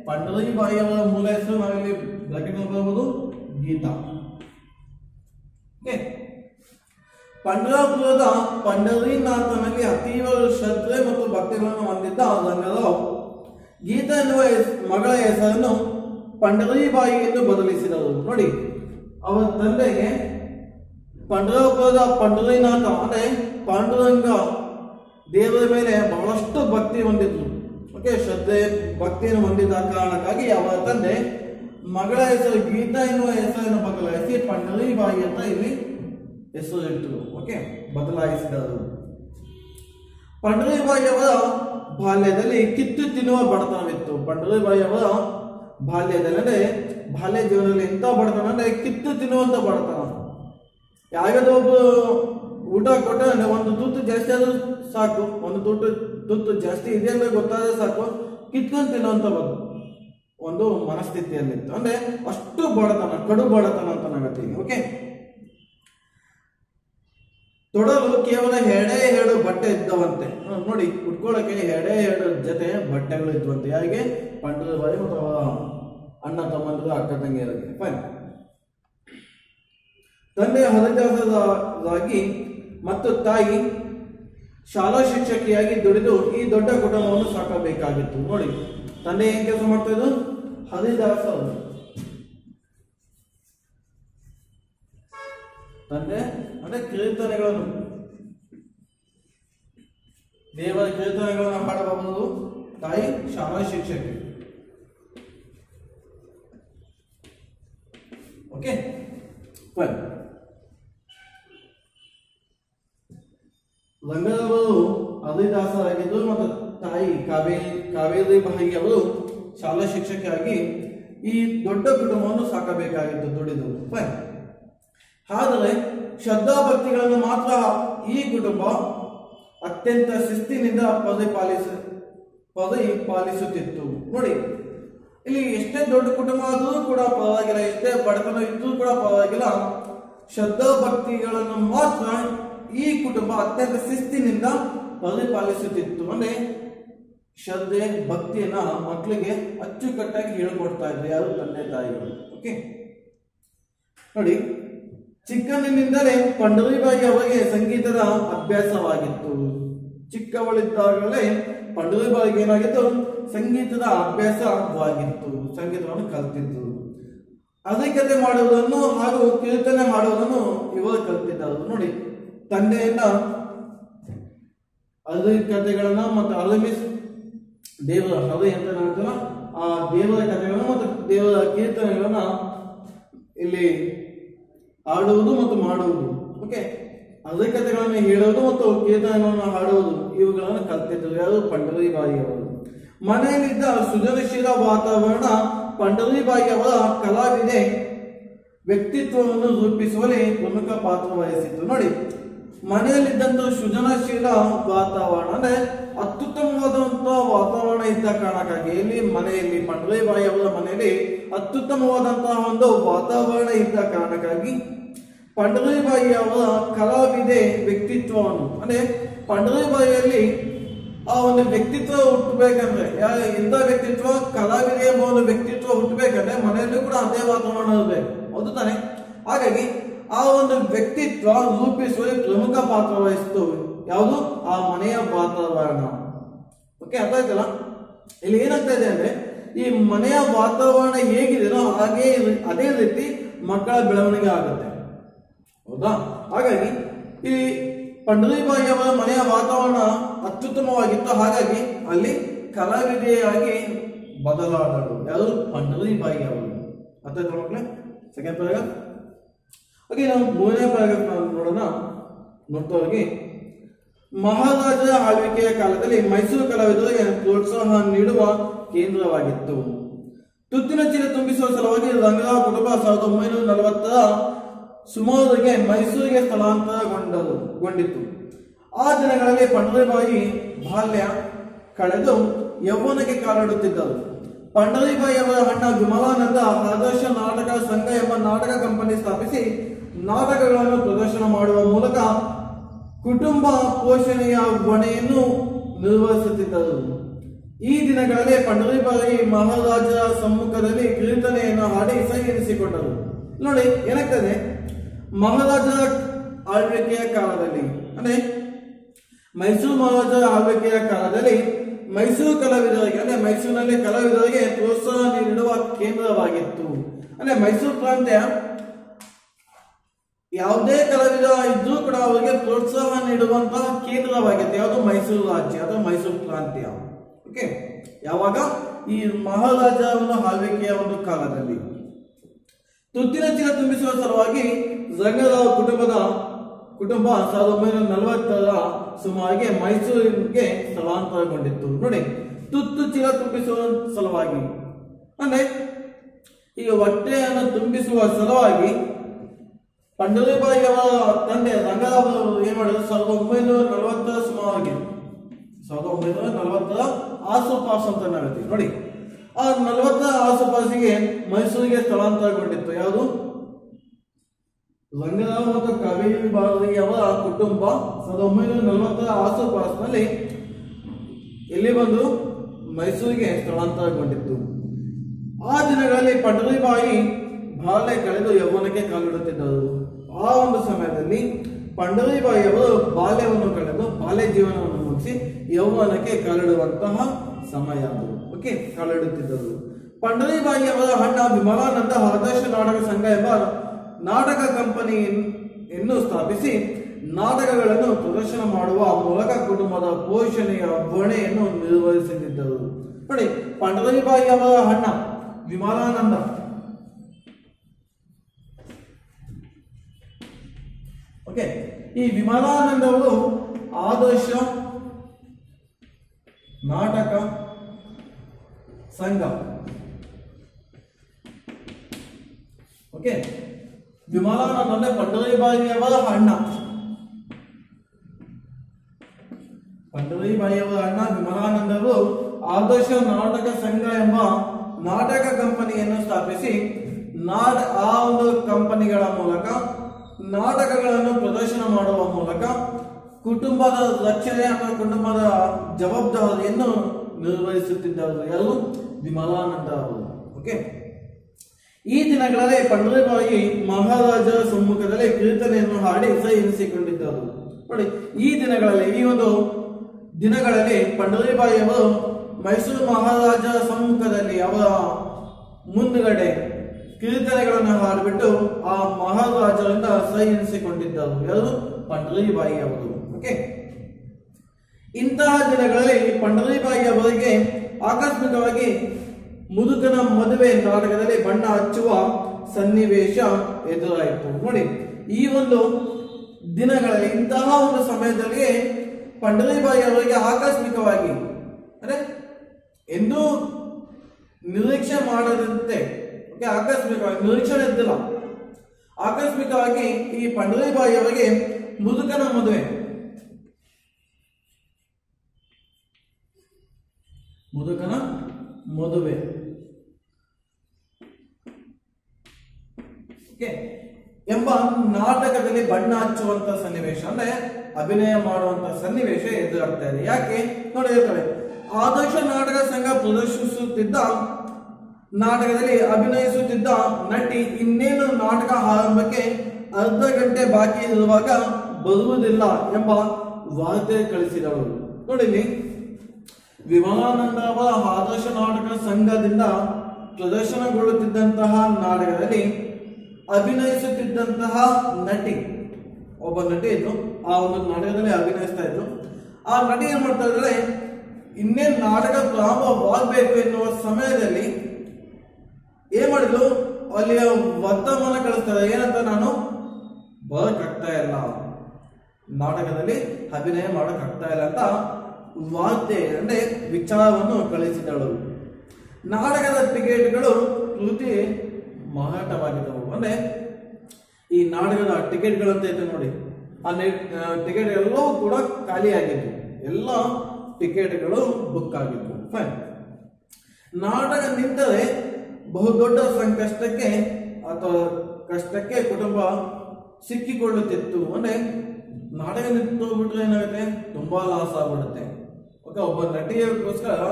A: ಪಂಡರಿಬಾಯಿಯವರ ಮೂಲ ಹೆಸರು ನಾವಿಲ್ಲಿ ಬ್ರಾಕೆಟ್ ನೋಡಬಹುದು ಗೀತಾ. ಪಂಡರಾಪುರದ ಪಂಡರಿನಾಥನಲ್ಲಿ ಅತೀವ ಶ್ರದ್ಧೆ ಮತ್ತು ಭಕ್ತಿಗಳನ್ನು ಹೊಂದಿದ್ದ ರಂಗರಾವ್ ಗೀತಾ ಎನ್ನುವ ಮಗಳ ಹೆಸರನ್ನು ಪಂಡರೀಬಾಯಿ ಎಂದು ಬದಲಿಸಿದರು ನೋಡಿ, ಅವರ ತಂದೆಗೆ ಪಂಡರಪುರದ ಪಂಡರೀನಾಥ ಅಂದ್ರೆ ಪಾಂಡುರಂಗ ದೇವರ ಮೇಲೆ ಬಹಳಷ್ಟು ಭಕ್ತಿ ಹೊಂದಿದ್ರು. ಓಕೆ, ಶ್ರದ್ಧೆ, ಭಕ್ತಿಯನ್ನು ಹೊಂದಿದ್ದ ಕಾರಣಕ್ಕಾಗಿ ಅವರ ತಂದೆ ಮಗಳ ಹೆಸರು ಗೀತಾ ಎನ್ನುವ ಹೆಸರನ್ನು ಬದಲಾಯಿಸಿ ಪಂಡರೀಬಾಯಿ ಅಂತ ಇಲ್ಲಿ ಹೆಸರು ಇಟ್ಟರು ಓಕೆ ಬದಲಾಯಿಸಿದರು ಪಂಡರೀಬಾಯಿ ಅವರ ಬಾಲ್ಯದಲ್ಲಿ ಕಿತ್ತು ತಿನ್ನುವ ಬಡತನವಿತ್ತು. ಪಂಡರೀಬಾಯಿ ಅವರ ಬಾಲ್ಯದಲ್ಲಿ ಅಂದರೆ ಬಾಲ್ಯ ಜೀವನದಲ್ಲಿ ಎಂತ ಬಡತನ ಅಂದ್ರೆ ಕಿತ್ತು ತಿನ್ನುವಂಥ ಬಡತನ. ಯಾವ್ಯಾವ್ದೋ ಒಬ್ಬ ಊಟ ಕೊಟ್ಟ ಒಂದು ತುತ್ತು ಜಾಸ್ತಿ ಆದರೂ ಸಾಕು, ಒಂದು ತುತ್ತು ತುತ್ತು ಜಾಸ್ತಿ ಇದೆ ಅಂದರೆ ಗೊತ್ತಾದ್ರೆ ಸಾಕು, ಕಿತ್ಕೊಂಡು ತಿನ್ನುವಂಥ ಬದು, ಒಂದು ಮನಸ್ಥಿತಿಯಲ್ಲಿತ್ತು. ಅಂದ್ರೆ ಅಷ್ಟು ಬಡತನ, ಕಡು ಬಡತನ ಅಂತ ನಾಗತ್ತೀವಿ ಓಕೆ ತೊಡಲು ಕೇವಲ ಎರಡೇ ಎರಡು ಬಟ್ಟೆ ಇದ್ದವಂತೆ. ನೋಡಿ, ಉಟ್ಕೊಳ್ಳೋಕೆ ಎರಡೇ ಎರಡು ಜೊತೆ ಬಟ್ಟೆಗಳು ಇದ್ವಂತೆ ಯಾರಿಗೆ? ಪಂಡದ ಬಾಯಿ ಮತ್ತು ಅವರ ಅಣ್ಣ ತಮ್ಮಂದಿರು ಅಕ್ಕ ತಂಗಿಯರಿಗೆ ಫೈನ್ ತಂದೆ ಹರಿದಾಸರಾಗಿ ಮತ್ತು ತಾಯಿ ಶಾಲಾ ಶಿಕ್ಷಕಿಯಾಗಿ ದುಡಿದು ಈ ದೊಡ್ಡ ಕುಟುಂಬವನ್ನು ಸಾಕಬೇಕಾಗಿತ್ತು. ನೋಡಿ, ತಂದೆ ಏನ್ ಕೆಲಸ ಮಾಡ್ತಾ ಇದ್ದು ಹರಿದಾಸ ತಂದೆ, ಅಂದ್ರೆ ಕೀರ್ತನೆಗಳನ್ನು. ದೇವರ ಕೀರ್ತನೆಗಳನ್ನು ಹಾಡಬಹುದು ತಾಯಿ ಶಾಲಾ ಶಿಕ್ಷಕಿ. ಓಕೆ Well, ಲಂಗದವರು ಹರಿದಾಸರಾಗಿದ್ದರು ಮತ್ತು ತಾಯಿ ಕಾವೇರಿ ಕಾವೇರಿ ಬಹಂಗಿ ಅವರು ಶಾಲಾ ಶಿಕ್ಷಕಿಯಾಗಿ ಈ ದೊಡ್ಡ ಕುಟುಂಬವನ್ನು ಸಾಕಬೇಕಾಗಿತ್ತು ದುಡಿದು. ಆದರೆ ಶ್ರದ್ಧಾಭಕ್ತಿಗಳನ್ನು ಮಾತ್ರ ಈ ಕುಟುಂಬ ಅತ್ಯಂತ ಶಿಸ್ತಿನಿಂದ ಪರಿಪಾಲಿಸ ಪರಿಪಾಲಿಸುತ್ತಿತ್ತು ನೋಡಿ. ಇಲ್ಲಿ ಎಷ್ಟೇ ದೊಡ್ಡ ಕುಟುಂಬ ಆದರೂ ಕೂಡ ಪರವಾಗಿಲ್ಲ, ಎಷ್ಟೇ ಬಡತನ ಇದ್ದರೂ ಕೂಡ ಪರವಾಗಿಲ್ಲ. ಶ್ರದ್ಧಾ ಭಕ್ತಿಗಳನ್ನು ಮಾತ್ರ ಈ ಕುಟುಂಬ ಅತ್ಯಂತ ಶಿಸ್ತಿನಿಂದ ಪರಿಪಾಲಿಸುತ್ತಿತ್ತು. ಅಂದ್ರೆ ಶ್ರದ್ಧೆ, ಭಕ್ತಿಯನ್ನ ಮಕ್ಕಳಿಗೆ ಅಚ್ಚುಕಟ್ಟಾಗಿ ಹೇಳ್ಕೊಡ್ತಾ ಇದ್ರು, ಯಾರು ತಂದೆ ತಾಯಿಗಳು. ಓಕೆ ನೋಡಿ, ಚಿಕ್ಕಂದಿನಿಂದಲೇ ಪಂಡರಿಬಾಯಿ ಅವರಿಗೆ ಸಂಗೀತದ ಅಭ್ಯಾಸವಾಗಿತ್ತು. ಚಿಕ್ಕವಳಿದ್ದಾಗಲೇ ಪಂಡರಿಬಾಯಿಗೆ ಏನಾಗಿತ್ತು? ಸಂಗೀತದ ಅಭ್ಯಾಸವಾಗಿತ್ತು ಸಂಗೀತವನ್ನು ಕಲ್ತಿದ್ದು. ಅಧಿಕತೆ ಮಾಡುವುದನ್ನು ಹಾಗೂ ಕೀರ್ತನೆ ಮಾಡುವುದನ್ನು ಇವರು ಕಲ್ತಿದ್ದರು. ನೋಡಿ, ತಂದೆಯಿಂದ ಕಥೆಗಳನ್ನ ಮತ್ತು ಅಲಮಿಸ್ ದೇವರ ಹೃದಯ ಅಂತ ಆ ದೇವರ ಕಥೆಗಳನ್ನು ಮತ್ತು ದೇವರ ಕೀರ್ತನೆಗಳನ್ನ ಇಲ್ಲಿ ಹಾಡುವುದು ಮತ್ತು ಮಾಡುವುದು. ಓಕೆ ಅಧಿಕತೆಗಳನ್ನು ಹೇಳುವುದು ಮತ್ತು ಕೀರ್ತನೆಗಳನ್ನು ಹಾಡುವುದು, ಇವುಗಳನ್ನು ಕಲ್ತಿದ್ದರು ಯಾರು? ಪಂಡರಿ ಅವರು ಮನೆಯಲ್ಲಿದ್ದ ಸೃಜನಶೀಲ ವಾತಾವರಣ ಪಂಡರಿಬಾಯಿ ಅವರ ಕಲಾವಿದೆ ವ್ಯಕ್ತಿತ್ವವನ್ನು ರೂಪಿಸುವಲ್ಲಿ ಪ್ರಮುಖ ಪಾತ್ರ ವಹಿಸಿತ್ತು. ನೋಡಿ ಮನೆಯಲ್ಲಿದ್ದಂತ ಸೃಜನಶೀಲ ವಾತಾವರಣ ಅಂದ್ರೆ ಅತ್ಯುತ್ತಮವಾದಂತಹ ವಾತಾವರಣ ಇದ್ದ ಕಾರಣಕ್ಕಾಗಿ ಇಲ್ಲಿ ಮನೆಯಲ್ಲಿ ಪಂಡ್ರೇಬಾಯಿ ಅವರ ಮನೆಯಲ್ಲಿ ಅತ್ಯುತ್ತಮವಾದಂತಹ ಒಂದು ವಾತಾವರಣ ಇದ್ದ ಕಾರಣಕ್ಕಾಗಿ ಪಂಡ್ರೇಬಾಯಿ ಅವರ ಕಲಾವಿದೆ ವ್ಯಕ್ತಿತ್ವವನ್ನು ಅಂದ್ರೆ ಪಂಡ್ರೇಬಾಯಿಯಲ್ಲಿ ಆ ಒಂದು ವ್ಯಕ್ತಿತ್ವ ಹುಟ್ಟಬೇಕಂದ್ರೆ ಇಂಥ ವ್ಯಕ್ತಿತ್ವ ಕಲಾವಿದೆ ಎಂಬ ಒಂದು ವ್ಯಕ್ತಿತ್ವ ಹುಟ್ಟಬೇಕಂದ್ರೆ ಮನೆಯಲ್ಲೂ ಕೂಡ ಅದೇ ವಾತಾವರಣ ಹೌದು ತಾನೆ? ಹಾಗಾಗಿ ಆ ಒಂದು ವ್ಯಕ್ತಿತ್ವ ರೂಪಿಸುವಲ್ಲಿ ಪ್ರಮುಖ ಪಾತ್ರ ವಹಿಸ್ತು. ಯಾವುದು? ಆ ಮನೆಯ ವಾತಾವರಣ. ಓಕೆ ಅರ್ಥ ಆಯ್ತಲ್ಲ? ಇಲ್ಲಿ ಏನಾಗ್ತಾ ಇದೆ ಅಂದ್ರೆ, ಈ ಮನೆಯ ವಾತಾವರಣ ಹೇಗಿದೆಯೋ ಹಾಗೆ ಅದೇ ರೀತಿ ಮಕ್ಕಳ ಬೆಳವಣಿಗೆ ಆಗುತ್ತೆ. ಹೌದಾ? ಹಾಗಾಗಿ ಈ ಪಂಡರಿಬಾಯಿ ಅವರ ಮನೆಯ ವಾತಾವರಣ ಅತ್ಯುತ್ತಮವಾಗಿತ್ತು. ಹಾಗಾಗಿ ಅಲ್ಲಿ ಕಲಾವಿದೆಯಾಗಿ ಬದಲಾದಳು. ಯಾರು? ಪಂಡರೀಬಾಯಿ ಅವರು ಅರ್ಥ ಆಯ್ತು ಮಕ್ಕಳೇ ಸೆಕೆಂಡ್ ಪ್ಯಾರಾಗ್ರಾಫ್ ಓಕೆ ನಾವು ಮೂರನೇ ಪ್ಯಾರಾಗ್ರಾಫ್ ನೋಡೋಣ. ನೋಡ್ತಾ ಹೋಗಿ. ಮಹಾರಾಜರ ಆಳ್ವಿಕೆಯ ಕಾಲದಲ್ಲಿ ಮೈಸೂರು ಕಲಾವಿದರಿಗೆ ಪ್ರೋತ್ಸಾಹ ನೀಡುವ ಕೇಂದ್ರವಾಗಿತ್ತು. ತುತ್ತಿನ ಚೀಲ ತುಂಬಿಸುವ ಸಲುವಾಗಿ ರಂಗರಾವ್ ಕುಟುಂಬ ಸಾವಿರದ ಒಂಬೈನೂರ ನಲವತ್ತರ ಸುಮಾರಿಗೆ ಮೈಸೂರಿಗೆ ಸ್ಥಳಾಂತರಗೊಂಡರು ಗೊಂಡಿತು. ಆ ದಿನಗಳಲ್ಲಿ ಪಂಡರಿಬಾಯಿ ಬಾಲ್ಯ ಕಳೆದು ಯೌವನಕ್ಕೆ ಕಾಲಿಡುತ್ತಿದ್ದರು ಪಂಡರಿಬಾಯಿ ಅವರ ಅಣ್ಣ ವಿಮಲಾನಂದ ಆದರ್ಶ ನಾಟಕ ಸಂಘ ಎಂಬ ನಾಟಕ ಕಂಪನಿ ಸ್ಥಾಪಿಸಿ ನಾಟಕಗಳನ್ನು ಪ್ರದರ್ಶನ ಮಾಡುವ ಮೂಲಕ ಕುಟುಂಬ ಪೋಷಣೆಯ ಹೊಣೆಯನ್ನು ನಿರ್ವಹಿಸುತ್ತಿದ್ದರು ಈ ದಿನಗಳಲ್ಲಿ ಪಂಡರಿಬಾಯಿ ಮಹಾರಾಜರ ಸಮ್ಮುಖದಲ್ಲಿ ಕೀರ್ತನೆಯನ್ನು ಹಾಡಿ ಸಹಿ ಎನಿಸಿಕೊಂಡರು ನೋಡಿ, ಏನಾಗ್ತದೆ? ಮಹಾರಾಜರ ಆಳ್ವಿಕೆಯ ಕಾಲದಲ್ಲಿ, ಅಂದ್ರೆ ಮೈಸೂರು ಮಹಾರಾಜರ ಆಳ್ವಿಕೆಯ ಕಾಲದಲ್ಲಿ ಮೈಸೂರು ಕಲಾವಿದರಿಗೆ, ಅಂದ್ರೆ ಮೈಸೂರಿನಲ್ಲಿ ಕಲಾವಿದರಿಗೆ ಪ್ರೋತ್ಸಾಹ ನೀಡುವ ಕೇಂದ್ರವಾಗಿತ್ತು. ಅಂದ್ರೆ ಮೈಸೂರು ಪ್ರಾಂತ್ಯ ಯಾವುದೇ ಕಲಾವಿದ ಇದ್ರೂ ಕೂಡ ಅವರಿಗೆ ಪ್ರೋತ್ಸಾಹ ನೀಡುವಂತಹ ಕೇಂದ್ರವಾಗಿತ್ತು. ಯಾವುದು? ಮೈಸೂರು ರಾಜ್ಯ ಅಥವಾ ಮೈಸೂರು ಪ್ರಾಂತ್ಯ. ಓಕೆ ಯಾವಾಗ? ಈ ಮಹಾರಾಜ ಆಳ್ವಿಕೆಯ ಒಂದು ಕಾಲದಲ್ಲಿ. ತುತ್ತಿನ ಚೀಲ ತುಂಬಿಸುವ ಸಲುವಾಗಿ ರಂಗರಾವ್ ಕುಟುಂಬದ ಕುಟುಂಬ ಸಾವಿರದ ಒಂಬೈನೂರ ನಲವತ್ತರ ಸುಮಾರಿಗೆ ಮೈಸೂರಿಗೆ ಸ್ಥಳಾಂತರಗೊಂಡಿತ್ತು. ನೋಡಿ, ತುತ್ತು ಚೀಲ ತುಂಬಿಸುವ ಸಲುವಾಗಿ. ಅಂದ್ರೆ, ಈಗ ಹೊಟ್ಟೆಯನ್ನು ತುಂಬಿಸುವ ಸಲುವಾಗಿ ಪಂಡರಿಬಾಯಿ ಅವರ ತಂದೆ ರಂಗರಾವ್ ಏನ್ ಮಾಡಿದ್ರು? ಸಾವಿರದ ಒಂಬೈನೂರ ನಲವತ್ತರ ಸುಮಾರಿಗೆ. ಸಾವಿರದ ಒಂಬೈನೂರ ನಲವತ್ತರ ಆಸುಪಾಸು ಅಂತ ಹೇಳ್ತೀವಿ. ನೋಡಿ, ಆ ನಲವತ್ತರ ಆಸುಪಾಸಿಗೆ ಮೈಸೂರಿಗೆ ಸ್ಥಳಾಂತರಗೊಂಡಿತ್ತು. ಯಾವುದು? ರಂಗರಾವ್ ಮತ್ತು ಕಾವೇರಿ ಬಾರದಿ ಅವರ ಕುಟುಂಬ ಸಾವಿರದ ಒಂಬೈನೂರ ನಲವತ್ತರ ಆಸುಪಾಸಿನಲ್ಲಿ ಇಲ್ಲಿ ಬಂದು ಮೈಸೂರಿಗೆ ಸ್ಥಳಾಂತರಗೊಂಡಿತ್ತು. ಆ ದಿನಗಳಲ್ಲಿ ಪಂಡರಿಬಾಯಿ ಬಾಲ್ಯ ಕಳೆದು ಯೌವನಕ್ಕೆ ಕಾಲಿಡುತ್ತಿದ್ದರು. ಆ ಒಂದು ಸಮಯದಲ್ಲಿ ಪಂಡರಿಬಾಯಿ ಅವರು ಬಾಲ್ಯವನ್ನು ಕಳೆದು ಬಾಲ್ಯ ಜೀವನವನ್ನು ಮುಗಿಸಿ ಯೌವನಕ್ಕೆ ಕಾಲಿಡುವಂತಹ ಸಮಯ ಅದು. ಓಕೆ, ಕಾಲಿಡುತ್ತಿದ್ದರು. ಪಂಡರಿಬಾಯಿ ಅವರ ಅಣ್ಣ ವಿಮಲಾನಂದ ಆದರ್ಶ ನಾಟಕ ಸಂಘ ಎಂಬ ನಾಟಕ ಕಂಪನಿಯನ್ನು ಸ್ಥಾಪಿಸಿ ನಾಟಕಗಳನ್ನು ಪ್ರದರ್ಶನ ಮಾಡುವ ಮೂಲಕ ಕುಟುಂಬದ ಪೋಷಣೆಯ ಹೊಣೆಯನ್ನು ನಿರ್ವಹಿಸುತ್ತಿದ್ದರು ನೋಡಿ ಪಂಡರಿಬಾಯಿ ಅವರ ಅಣ್ಣ, ವಿಮಲಾನಂದ. ಓಕೆ ಈ ವಿಮಲಾನಂದ ಅವರು ಆದರ್ಶ, ನಾಟಕ, ಸಂಘ. ಓಕೆ ವಿಮಲಾನಂದ ಅಂದ್ರೆ ಪಂಡರಿಬಾಯಿಯವರ ಅಣ್ಣ. ಪಂಡರಿಬಾಯಿಯವರ ಅಣ್ಣ ವಿಮಲಾನಂದರು ಆದರ್ಶ ನಾಟಕ ಸಂಘ ಎಂಬ ನಾಟಕ ಕಂಪನಿಯನ್ನು ಸ್ಥಾಪಿಸಿ ನಾಟ ಆ ಒಂದು ಕಂಪನಿಗಳ ಮೂಲಕ, ನಾಟಕಗಳನ್ನು ಪ್ರದರ್ಶನ ಮಾಡುವ ಮೂಲಕ, ಕುಟುಂಬದ ರಕ್ಷಣೆ ಅಥವಾ ಕುಟುಂಬದ ಜವಾಬ್ದಾರಿಯನ್ನು ನಿರ್ವಹಿಸುತ್ತಿದ್ದರು ಯಾರು? ವಿಮಲಾನಂದ ಅವರು. ಓಕೆ ಈ ದಿನಗಳಲ್ಲಿ ಪಂಡಲಿಬಾಯಿ ಮಹಾರಾಜರ ಸಮ್ಮುಖದಲ್ಲಿ ಕೀರ್ತನೆಯನ್ನು ಹಾಡಿ ಎನಿಸಿಕೊಂಡಿದ್ದರು ನೋಡಿ, ಈ ದಿನಗಳಲ್ಲಿ, ಈ ಒಂದು ದಿನಗಳಲ್ಲಿ ಪಂಡರಿಬಾಯಿ ಅವರು ಮೈಸೂರು ಮಹಾರಾಜ ಸಮ್ಮುಖದಲ್ಲಿ, ಅವರ ಮುಂದುಗಡೆ ಕೀರ್ತನೆಗಳನ್ನು ಹಾಡಿಬಿಟ್ಟು ಆ ಮಹಾರಾಜರಿಂದ ಸಹಿಸಿಕೊಂಡಿದ್ದರು ಎನಿಸಿಕೊಂಡಿದ್ದರು ಯಾರು? ಪಂಡರಿಬಾಯಿ ಅವರು. ಓಕೆ ಇಂತಹ ದಿನಗಳಲ್ಲಿ ಪಂಡರಿಬಾಯಿ ಅವರಿಗೆ ಆಕಸ್ಮಿಕವಾಗಿ ಮುದುಕನ ಮದುವೆ ನಾಟಕದಲ್ಲಿ ಬಣ್ಣ ಹಚ್ಚುವ ಸನ್ನಿವೇಶ ಎದುರಾಯಿತು. ನೋಡಿ, ಈ ಒಂದು ದಿನಗಳಲ್ಲಿ ಇಂತಹ ಒಂದು ಸಮಯದಲ್ಲಿ ಪಂಡಲಿಬಾಯಿ ಅವರಿಗೆ ಆಕಸ್ಮಿಕವಾಗಿ, ಅಂದ್ರೆ ಎಂದೂ ನಿರೀಕ್ಷೆ ಮಾಡದಂತೆ ಆಕಸ್ಮಿಕವಾಗಿ ನಿರೀಕ್ಷಣೆ ಇದ್ದಿಲ್ಲ. ಆಕಸ್ಮಿಕವಾಗಿ ಈ ಪಂಡಲಿಬಾಯಿ ಅವರಿಗೆ ಮುದುಕನ ಮದುವೆ. ಮುದುಕನ ಮದುವೆ ಓಕೆ ಎಂಬ ನಾಟಕದಲ್ಲಿ ಬಣ್ಣ ಹಚ್ಚುವಂತ ಸನ್ನಿವೇಶ, ಅಂದ್ರೆ ಅಭಿನಯ ಮಾಡುವಂತ ಸನ್ನಿವೇಶ ಎದುರಾಗ್ತಾ ಇದೆ. ಯಾಕೆ? ನೋಡಿ ಹೇಳ್ತಾರೆ ಆದರ್ಶ ನಾಟಕ ಸಂಘ ಪ್ರದರ್ಶಿಸುತ್ತಿದ್ದ ನಾಟಕದಲ್ಲಿ ಅಭಿನಯಿಸುತ್ತಿದ್ದ ನಟಿ ಇನ್ನೇನು ನಾಟಕ ಆರಂಭಕ್ಕೆ ಅರ್ಧ ಗಂಟೆ ಬಾಕಿ ಇರುವಾಗ ಬರುವುದಿಲ್ಲ ಎಂಬ ವಾರ್ತೆ ಕಳಿಸಿದವರು ನೋಡಿ ವಿಮಾನಂದ ಆದರ್ಶ ನಾಟಕ ಸಂಘದಿಂದ ಪ್ರದರ್ಶನಗೊಳ್ಳುತ್ತಿದ್ದಂತಹ ನಾಟಕದಲ್ಲಿ ಅಭಿನಯಿಸುತ್ತಿದ್ದಂತಹ ನಟಿ. ಒಬ್ಬ ನಟಿ ಇದ್ರು ಆ ಒಂದು ನಾಟಕದಲ್ಲಿ ಅಭಿನಯಿಸ್ತಾ ಇದ್ರು. ಆ ನಟಿ ಏನ್ ಮಾಡ್ತಾ ಇದ್ರೆ ಇನ್ನೇನ್ ನಾಟಕ ಪ್ರಾರಂಭವಾಗಬೇಕು ಎನ್ನುವ ಸಮಯದಲ್ಲಿ ಏನ್ ಮಾಡಿದ್ರು ಅಲ್ಲಿ ವರ್ತಮಾನ ಕಳಿಸ್ತಾರೆ ಏನಂತ ನಾನು? ಬರೋಕ್ಕಾಗ್ತಾ ಇಲ್ಲ. ನಾಟಕದಲ್ಲಿ ಅಭಿನಯ ಮಾಡಕ್ಕಾಗ್ತಾ ಇಲ್ಲ ಅಂತ ವಾರ್ತೆ ಅಂದ್ರೆ ವಿಚಾರವನ್ನು ಕಳಿಸಿದಳು. ನಾಟಕದ ಟಿಕೆಟ್ಗಳು ಕೃತಿ ಮಾರಾಟವಾಗಿದ್ದವು. ಅಂದ್ರೆ ಈ ನಾಟಕದ ಟಿಕೆಟ್ಗಳಂತ ಇತ್ತು ನೋಡಿ. ಆ ಟಿಕೆಟ್ ಎಲ್ಲವೂ ಕೂಡ ಖಾಲಿಯಾಗಿದ್ವು. ಎಲ್ಲ ಟಿಕೆಟ್ಗಳು ಬುಕ್ ಆಗಿದ್ವು. ಫೈನ್ ನಾಟಕ ನಿಂತರೆ ಬಹುದೊಡ್ಡ ಸಂಕಷ್ಟಕ್ಕೆ ಅಥವಾ ಕಷ್ಟಕ್ಕೆ ಕುಟುಂಬ ಸಿಕ್ಕಿಕೊಳ್ಳುತ್ತಿತ್ತು. ಅಂದ್ರೆ ನಾಟಕ ನಿಂತೋಗ್ಬಿಟ್ರೆ ಏನಾಗುತ್ತೆ? ತುಂಬಾ ಲಾಸ್ ಆಗ್ಬಿಡುತ್ತೆ. ಓಕೆ ಒಬ್ಬ ನಟಿಯಗೋಸ್ಕರ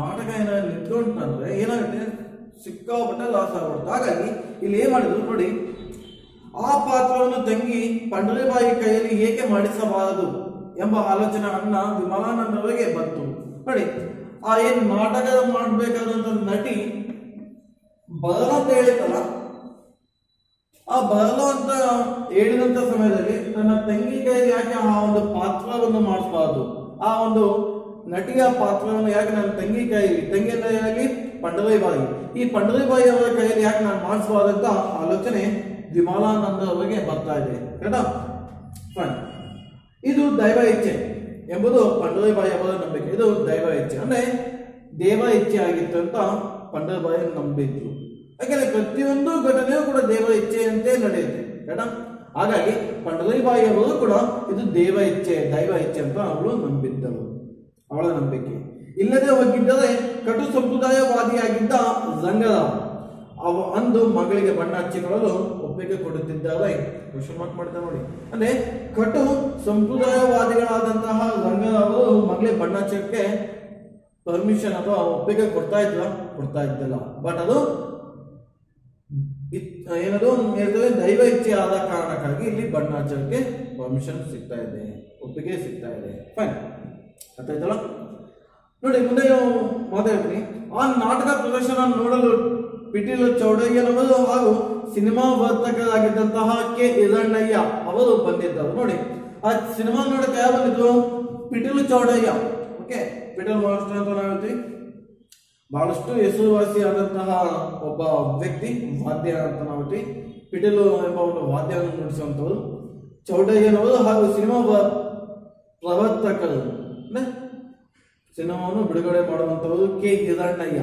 A: ನಾಟಕ ಏನಾದ್ರು ನಿಂತ್ಕೊಂಡ್ರೆ ಏನಾಗುತ್ತೆ? ಸಿಕ್ಕಾಪಟ್ಟೆ ಲಾಸ್ ಆಗ್ಬಿಡುತ್ತೆ ಹಾಗಾಗಿ ಇಲ್ಲಿ ಏನ್ ಮಾಡಿದ್ರು ನೋಡಿ, ಆ ಪಾತ್ರವನ್ನು ತಂಗಿ ಪಂಡರಿಬಾಯಿ ಕೈಯಲ್ಲಿ ಏಕೆ ಮಾಡಿಸಬಾರದು ಎಂಬ ಆಲೋಚನೆ ಅಣ್ಣ ವಿಮಲಾನಂದವರಿಗೆ ಬಂತು. ನೋಡಿ, ಆ ಏನ್ ನಾಟಕ ಮಾಡಬೇಕಾದಂತ ನಟಿ ಬರಲ ಅಂತ ಹೇಳಿದಲ್ಲ ಆ ಬರಲು ಅಂತ ಹೇಳಿದಂತ ಸಮಯದಲ್ಲಿ ತನ್ನ ತಂಗಿ ಕೈಯಲ್ಲಿ ಯಾಕೆ ಆ ಒಂದು ಪಾತ್ರವನ್ನು ಮಾಡಿಸಬಾರದು? ಆ ಒಂದು ನಟಿಯ ಪಾತ್ರವನ್ನು ಯಾಕೆ ನನ್ನ ತಂಗಿ ಕೈಯಲ್ಲಿ ತಂಗಿ ಅಂದ್ರೆ ಏನಾಗಲಿ ಪಂಡರೈ ಬಾಯಿ ಈ ಪಂಡರಿಬಾಯಿ ಅವರ ಕೈಯಲ್ಲಿ ಯಾಕೆ ನಾನು ಮಾಡಿಸಬಾರ್ದಂತ ಆಲೋಚನೆ ವಿಮಲಾನಂದ ಅವರಿಗೆ ಬರ್ತಾ ಇದೆ ಇದು ದೈವ ಇಚ್ಛೆ ಎಂಬುದು ಪಂಡರಿಬಾಯಿ ಅವರ ನಂಬಿಕೆ. ಇದು ದೈವ ಇಚ್ಛೆ. ಅಂದ್ರೆ ದೇವ ಇಚ್ಛೆ ಆಗಿತ್ತು ಅಂತ ಪಂಡರೈ ಬಾಯಿ ನಂಬಿದ್ರು. ಯಾಕಂದ್ರೆ ಪ್ರತಿಯೊಂದು ಘಟನೆಯೂ ಕೂಡ ದೇವ ಇಚ್ಛೆಯಂತೆ ನಡೆಯುತ್ತೆ ಕರೆಕ್ಟಾ ಹಾಗಾಗಿ ಪಂಡರಿಬಾಯಿ ಅವರು ಕೂಡ ಇದು ದೇವ ಇಚ್ಛೆ, ದೈವ ಇಚ್ಛೆ ಅಂತ ಅವಳು ನಂಬಿದ್ದರು, ಅವಳ ನಂಬಿಕೆ. ಇಲ್ಲದೆ ಹೋಗಿದ್ದರೆ ಕಟು ಸಂಪ್ರದಾಯವಾದಿಯಾಗಿದ್ದ ಲಂಗದ ಅವ ಅಂದು ಮಗಳಿಗೆ ಬಣ್ಣ ಹಚ್ಚಿಕೊಳ್ಳಲು ಒಪ್ಪಿಗೆ ಕೊಡುತ್ತಿದ್ದಾರೆ ಕ್ವಶನ್ ಮಾರ್ಕ್ ಮಾಡಿದ ನೋಡಿ. ಅಂದ್ರೆ ಕಟು ಸಂಪ್ರದಾಯವಾದಿಗಳಾದಂತಹ ಅವರು ಮಗಳಿಗೆ ಬಣ್ಣ ಹಚ್ಚಕ್ಕೆ ಪರ್ಮಿಷನ್ ಅಥವಾ ಒಪ್ಪಿಗೆ ಕೊಡ್ತಾ ಇದ್ರ ಕೊಡ್ತಾ ಇದ್ದಿಲ್ಲ. ಬಟ್ ಅದು ಏನದು? ದೈವ ಇಚ್ಛೆ ಆದ ಕಾರಣಕ್ಕಾಗಿ ಇಲ್ಲಿ ಬಣ್ಣ ಹಚ್ಚಕ್ಕೆ ಪರ್ಮಿಷನ್ ಸಿಗ್ತಾ ಇದೆ. ಒಪ್ಪಿಗೆ ಸಿಗ್ತಾ ಇದೆ. ಫೈನ್ ಅರ್ಥಾಯ್ತಲ್ಲ ನೋಡಿ, ಮುಂದೆ ನಾವು ಮಾತಾಡ್ತೀನಿ ಆ ನಾಟಕ ಪ್ರದರ್ಶನ ನೋಡಲು ಪಿಟೀಲು ಚೌಡಯ್ಯನವರು ಹಾಗೂ ಸಿನಿಮಾ ವರ್ತಕರಾಗಿದ್ದಂತಹ ಕೆ. ಇರಣ್ಣಯ್ಯ ಅವರು ಬಂದಿದ್ದರು. ನೋಡಿ, ಆ ಸಿನಿಮಾ ನೋಡಕ್ಕೆ ಯಾರು ಬಂದಿದ್ರು? ಪಿಟೀಲು ಚೌಡಯ್ಯ. ಓಕೆ ಪಿಟೀಲ್ ಮಾಸ್ಟರ್ ಅಂತ ನಾವು ಹೇಳ್ತೀವಿ. ಬಹಳಷ್ಟು ಹೆಸರುವಾಸಿಯಾದಂತಹ ಒಬ್ಬ ವ್ಯಕ್ತಿ, ವಾದ್ಯ ಅಂತ ನಾವು ಹೇಳ್ತೀವಿ. ಪಿಟೀಲು ಎಂಬ ಒಂದು ವಾದ್ಯವನ್ನು ನುಡಿಸುವಂಥವ್ರು. ಚೌಡಯ್ಯನವರು ಹಾಗೂ ಸಿನಿಮಾ ಪ್ರವರ್ತಕರು ಸಿನಿಮಾವನ್ನು ಬಿಡುಗಡೆ ಮಾಡುವಂತವರು ಕೆ ಹಿರಣ್ಣಯ್ಯ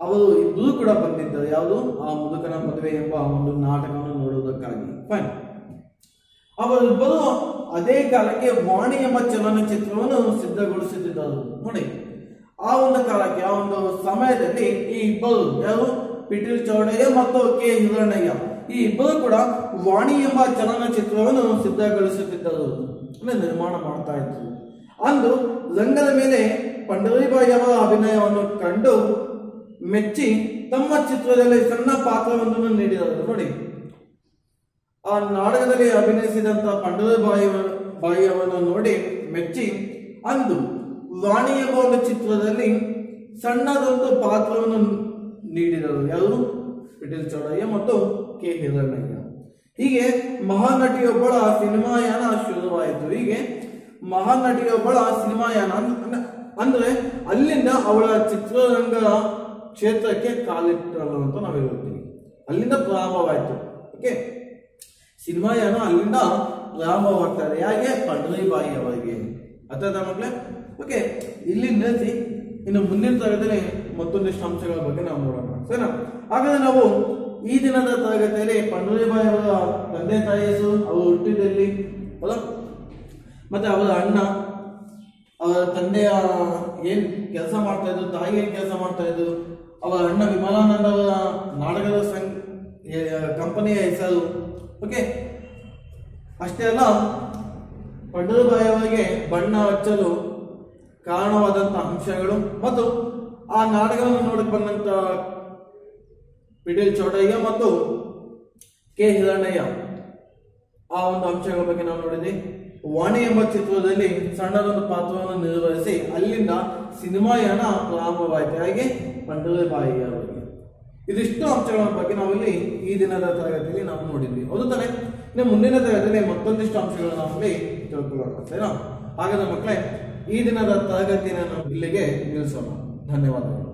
A: ಅವರು ಇಬ್ಬರು ಕೂಡ ಬಂದಿದ್ದರು. ಯಾವುದು? ಆ ಮುದುಕನ ಮದುವೆ ಎಂಬ ಒಂದು ನಾಟಕವನ್ನು ನೋಡುವುದಕ್ಕಾಗಿ. ಫೈನ್ ಅವರಿಬ್ಬರು ಅದೇ ಕಾಲಕ್ಕೆ ವಾಣಿ ಎಂಬ ಚಲನಚಿತ್ರವನ್ನು ಸಿದ್ಧಗೊಳಿಸುತ್ತಿದ್ದರು ನೋಡಿ, ಆ ಒಂದು ಕಾಲಕ್ಕೆ, ಆ ಒಂದು ಸಮಯದಲ್ಲಿ ಈ ಇಬ್ಬರು, ಯಾರು? ಪಿಟೀಲ್ ಚೌಡಯ್ಯ ಮತ್ತು ಕೆ ಹಿರಣ್ಣಯ್ಯ. ಈ ಇಬ್ಬರು ಕೂಡ ವಾಣಿ ಎಂಬ ಚಲನಚಿತ್ರವನ್ನು ಸಿದ್ಧಗೊಳಿಸುತ್ತಿದ್ದರು. ಅಂದ್ರೆ ನಿರ್ಮಾಣ ಮಾಡ್ತಾ ಇದ್ರು. ಅಂದು ಲಂಗದ ಮೇಲೆ ಪಂಡರಿಬಾಯಿ ಅವರ ಅಭಿನಯವನ್ನು ಕಂಡು ಮೆಚ್ಚಿ ತಮ್ಮ ಚಿತ್ರದಲ್ಲಿ ಸಣ್ಣ ಪಾತ್ರವೊಂದನ್ನು ನೀಡಿದರು. ನೋಡಿ. ಆ ನಾಟಕದಲ್ಲಿ ಅಭಿನಯಿಸಿದಂತ ಬಾಯಿ ಬಾಯಿಯನ್ನು ನೋಡಿ ಮೆಚ್ಚಿ ಅಂದು ವಾಣಿ ಎಂಬ ಒಂದು ಚಿತ್ರದಲ್ಲಿ ಸಣ್ಣದೊಂದು ಪಾತ್ರವನ್ನು ನೀಡಿದರು. ಯಾರು? ಪಿಟೀಲ್ ಚೌಡಯ್ಯ ಮತ್ತು ಕೆ. ಹಿರಣ್ಣಯ್ಯ. ಹೀಗೆ ಮಹಾನಟಿಯೊಬ್ಬಳ ಸಿನಿಮಾಯಾನ ಶುರುವಾಯಿತು. ಹೀಗೆ ಮಹಾನಟಿಯೊಬ್ಬಳ ಸಿನಿಮಾಯಾನ ಅಂದ್- ಅಂದ್ರೆ ಅಲ್ಲಿಂದ ಅವಳ ಚಿತ್ರರಂಗ ಕ್ಷೇತ್ರಕ್ಕೆ ಕಾಲಿಟ್ಟರು ಅಂತ ನಾವು ಹೇಳ್ತೀವಿ. ಅಲ್ಲಿಂದ ಪ್ರಾರಂಭವಾಯಿತು. ಓಕೆ ಸಿನಿಮಾಯಾನ ಅಲ್ಲಿಂದ ಪ್ರಾರಂಭವಾಗ್ತಾರೆ ಯಾಕೆ? ಪಂಡ್ರಿಬಾಯಿ ಅವರಿಗೆ. ಅರ್ಥಾಯ್ತಾ ಮಕ್ಕಳೇ ಓಕೆ ಇಲ್ಲಿ ನಿಲ್ಲಿಸಿ, ಇನ್ನು ಮುಂದಿನ ತರಗತಿಯಲ್ಲಿ ಮತ್ತೊಂದಿಷ್ಟು ಅಂಶಗಳ ಬಗ್ಗೆ ನಾವು ನೋಡೋಣ. ಸರಿನಾ? ಹಾಗಾದ್ರೆ ನಾವು ಈ ದಿನದ ತರಗತಿಯಲ್ಲಿ ಪಂಡ್ರಿಬಾಯಿ ಅವರ ತಂದೆ ತಾಯಿ ಹೆಸರು, ಅವರು ಹುಟ್ಟಿದಲ್ಲಿ ಹೌದಾ ಮತ್ತೆ ಅವರ ಅಣ್ಣ, ಅವರ ತಂದೆಯ ಏನು ಕೆಲಸ ಮಾಡ್ತಾ ಇದ್ರು, ತಾಯಿ ಏನು ಕೆಲಸ ಮಾಡ್ತಾ ಇದ್ರು, ಅವರ ಅಣ್ಣ ವಿಮಲಾನಂದ ಅವರ ನಾಟಕದ ಸಂಘ ಕಂಪನಿಯ ಹೆಸರು. ಓಕೆ ಅಷ್ಟೇ ಅಲ್ಲ, ಪಂಡರಬಾಯಿ ಅವರಿಗೆ ಬಣ್ಣ ಹಚ್ಚಲು ಕಾರಣವಾದಂತ ಅಂಶಗಳು ಮತ್ತು ಆ ನಾಟಕವನ್ನು ನೋಡಕ್ ಬಂದಂಥ ಪಿಡಿಲ್ ಚೌಡಯ್ಯ ಮತ್ತು ಕೆ ಹಿರಣ್ಣಯ್ಯ. ಆ ಒಂದು ಅಂಶಗಳ ಬಗ್ಗೆ ನಾವು ನೋಡಿದ್ವಿ. ವಾಣಿ ಎಂಬ ಚಿತ್ರದಲ್ಲಿ ಸಣ್ಣದೊಂದು ಪಾತ್ರವನ್ನು ನಿರ್ವಹಿಸಿ ಅಲ್ಲಿಂದ ಸಿನಿಮಾಯಾನ ಪ್ರಾರಂಭವಾಯಿತು. ಹಾಗೆ ಪಂಡರಬಾಯಿ ಅವರಿಗೆ ಇದಿಷ್ಟು ಅಂಶಗಳ ಬಗ್ಗೆ ನಾವಿಲ್ಲಿ ಈ ದಿನದ ತರಗತಿಯಲ್ಲಿ ನಾವು ನೋಡಿದ್ವಿ. ಹೌದು ತಾನೆ? ಇನ್ನು ಮುಂದಿನ ತರಗತಿಯಲ್ಲಿ ಮತ್ತೊಂದಿಷ್ಟು ಅಂಶಗಳನ್ನು ನಾವಿಲ್ಲಿ ತಿಳ್ಕೊಳ್ಳೋಣ ಸರಿನಾ? ಹಾಗಾದ್ರೆ ಮಕ್ಕಳೇ, ಈ ದಿನದ ತರಗತಿಯನ್ನು ಇಲ್ಲಿಗೆ ನಿಲ್ಲಿಸೋಣ. ಧನ್ಯವಾದಗಳು.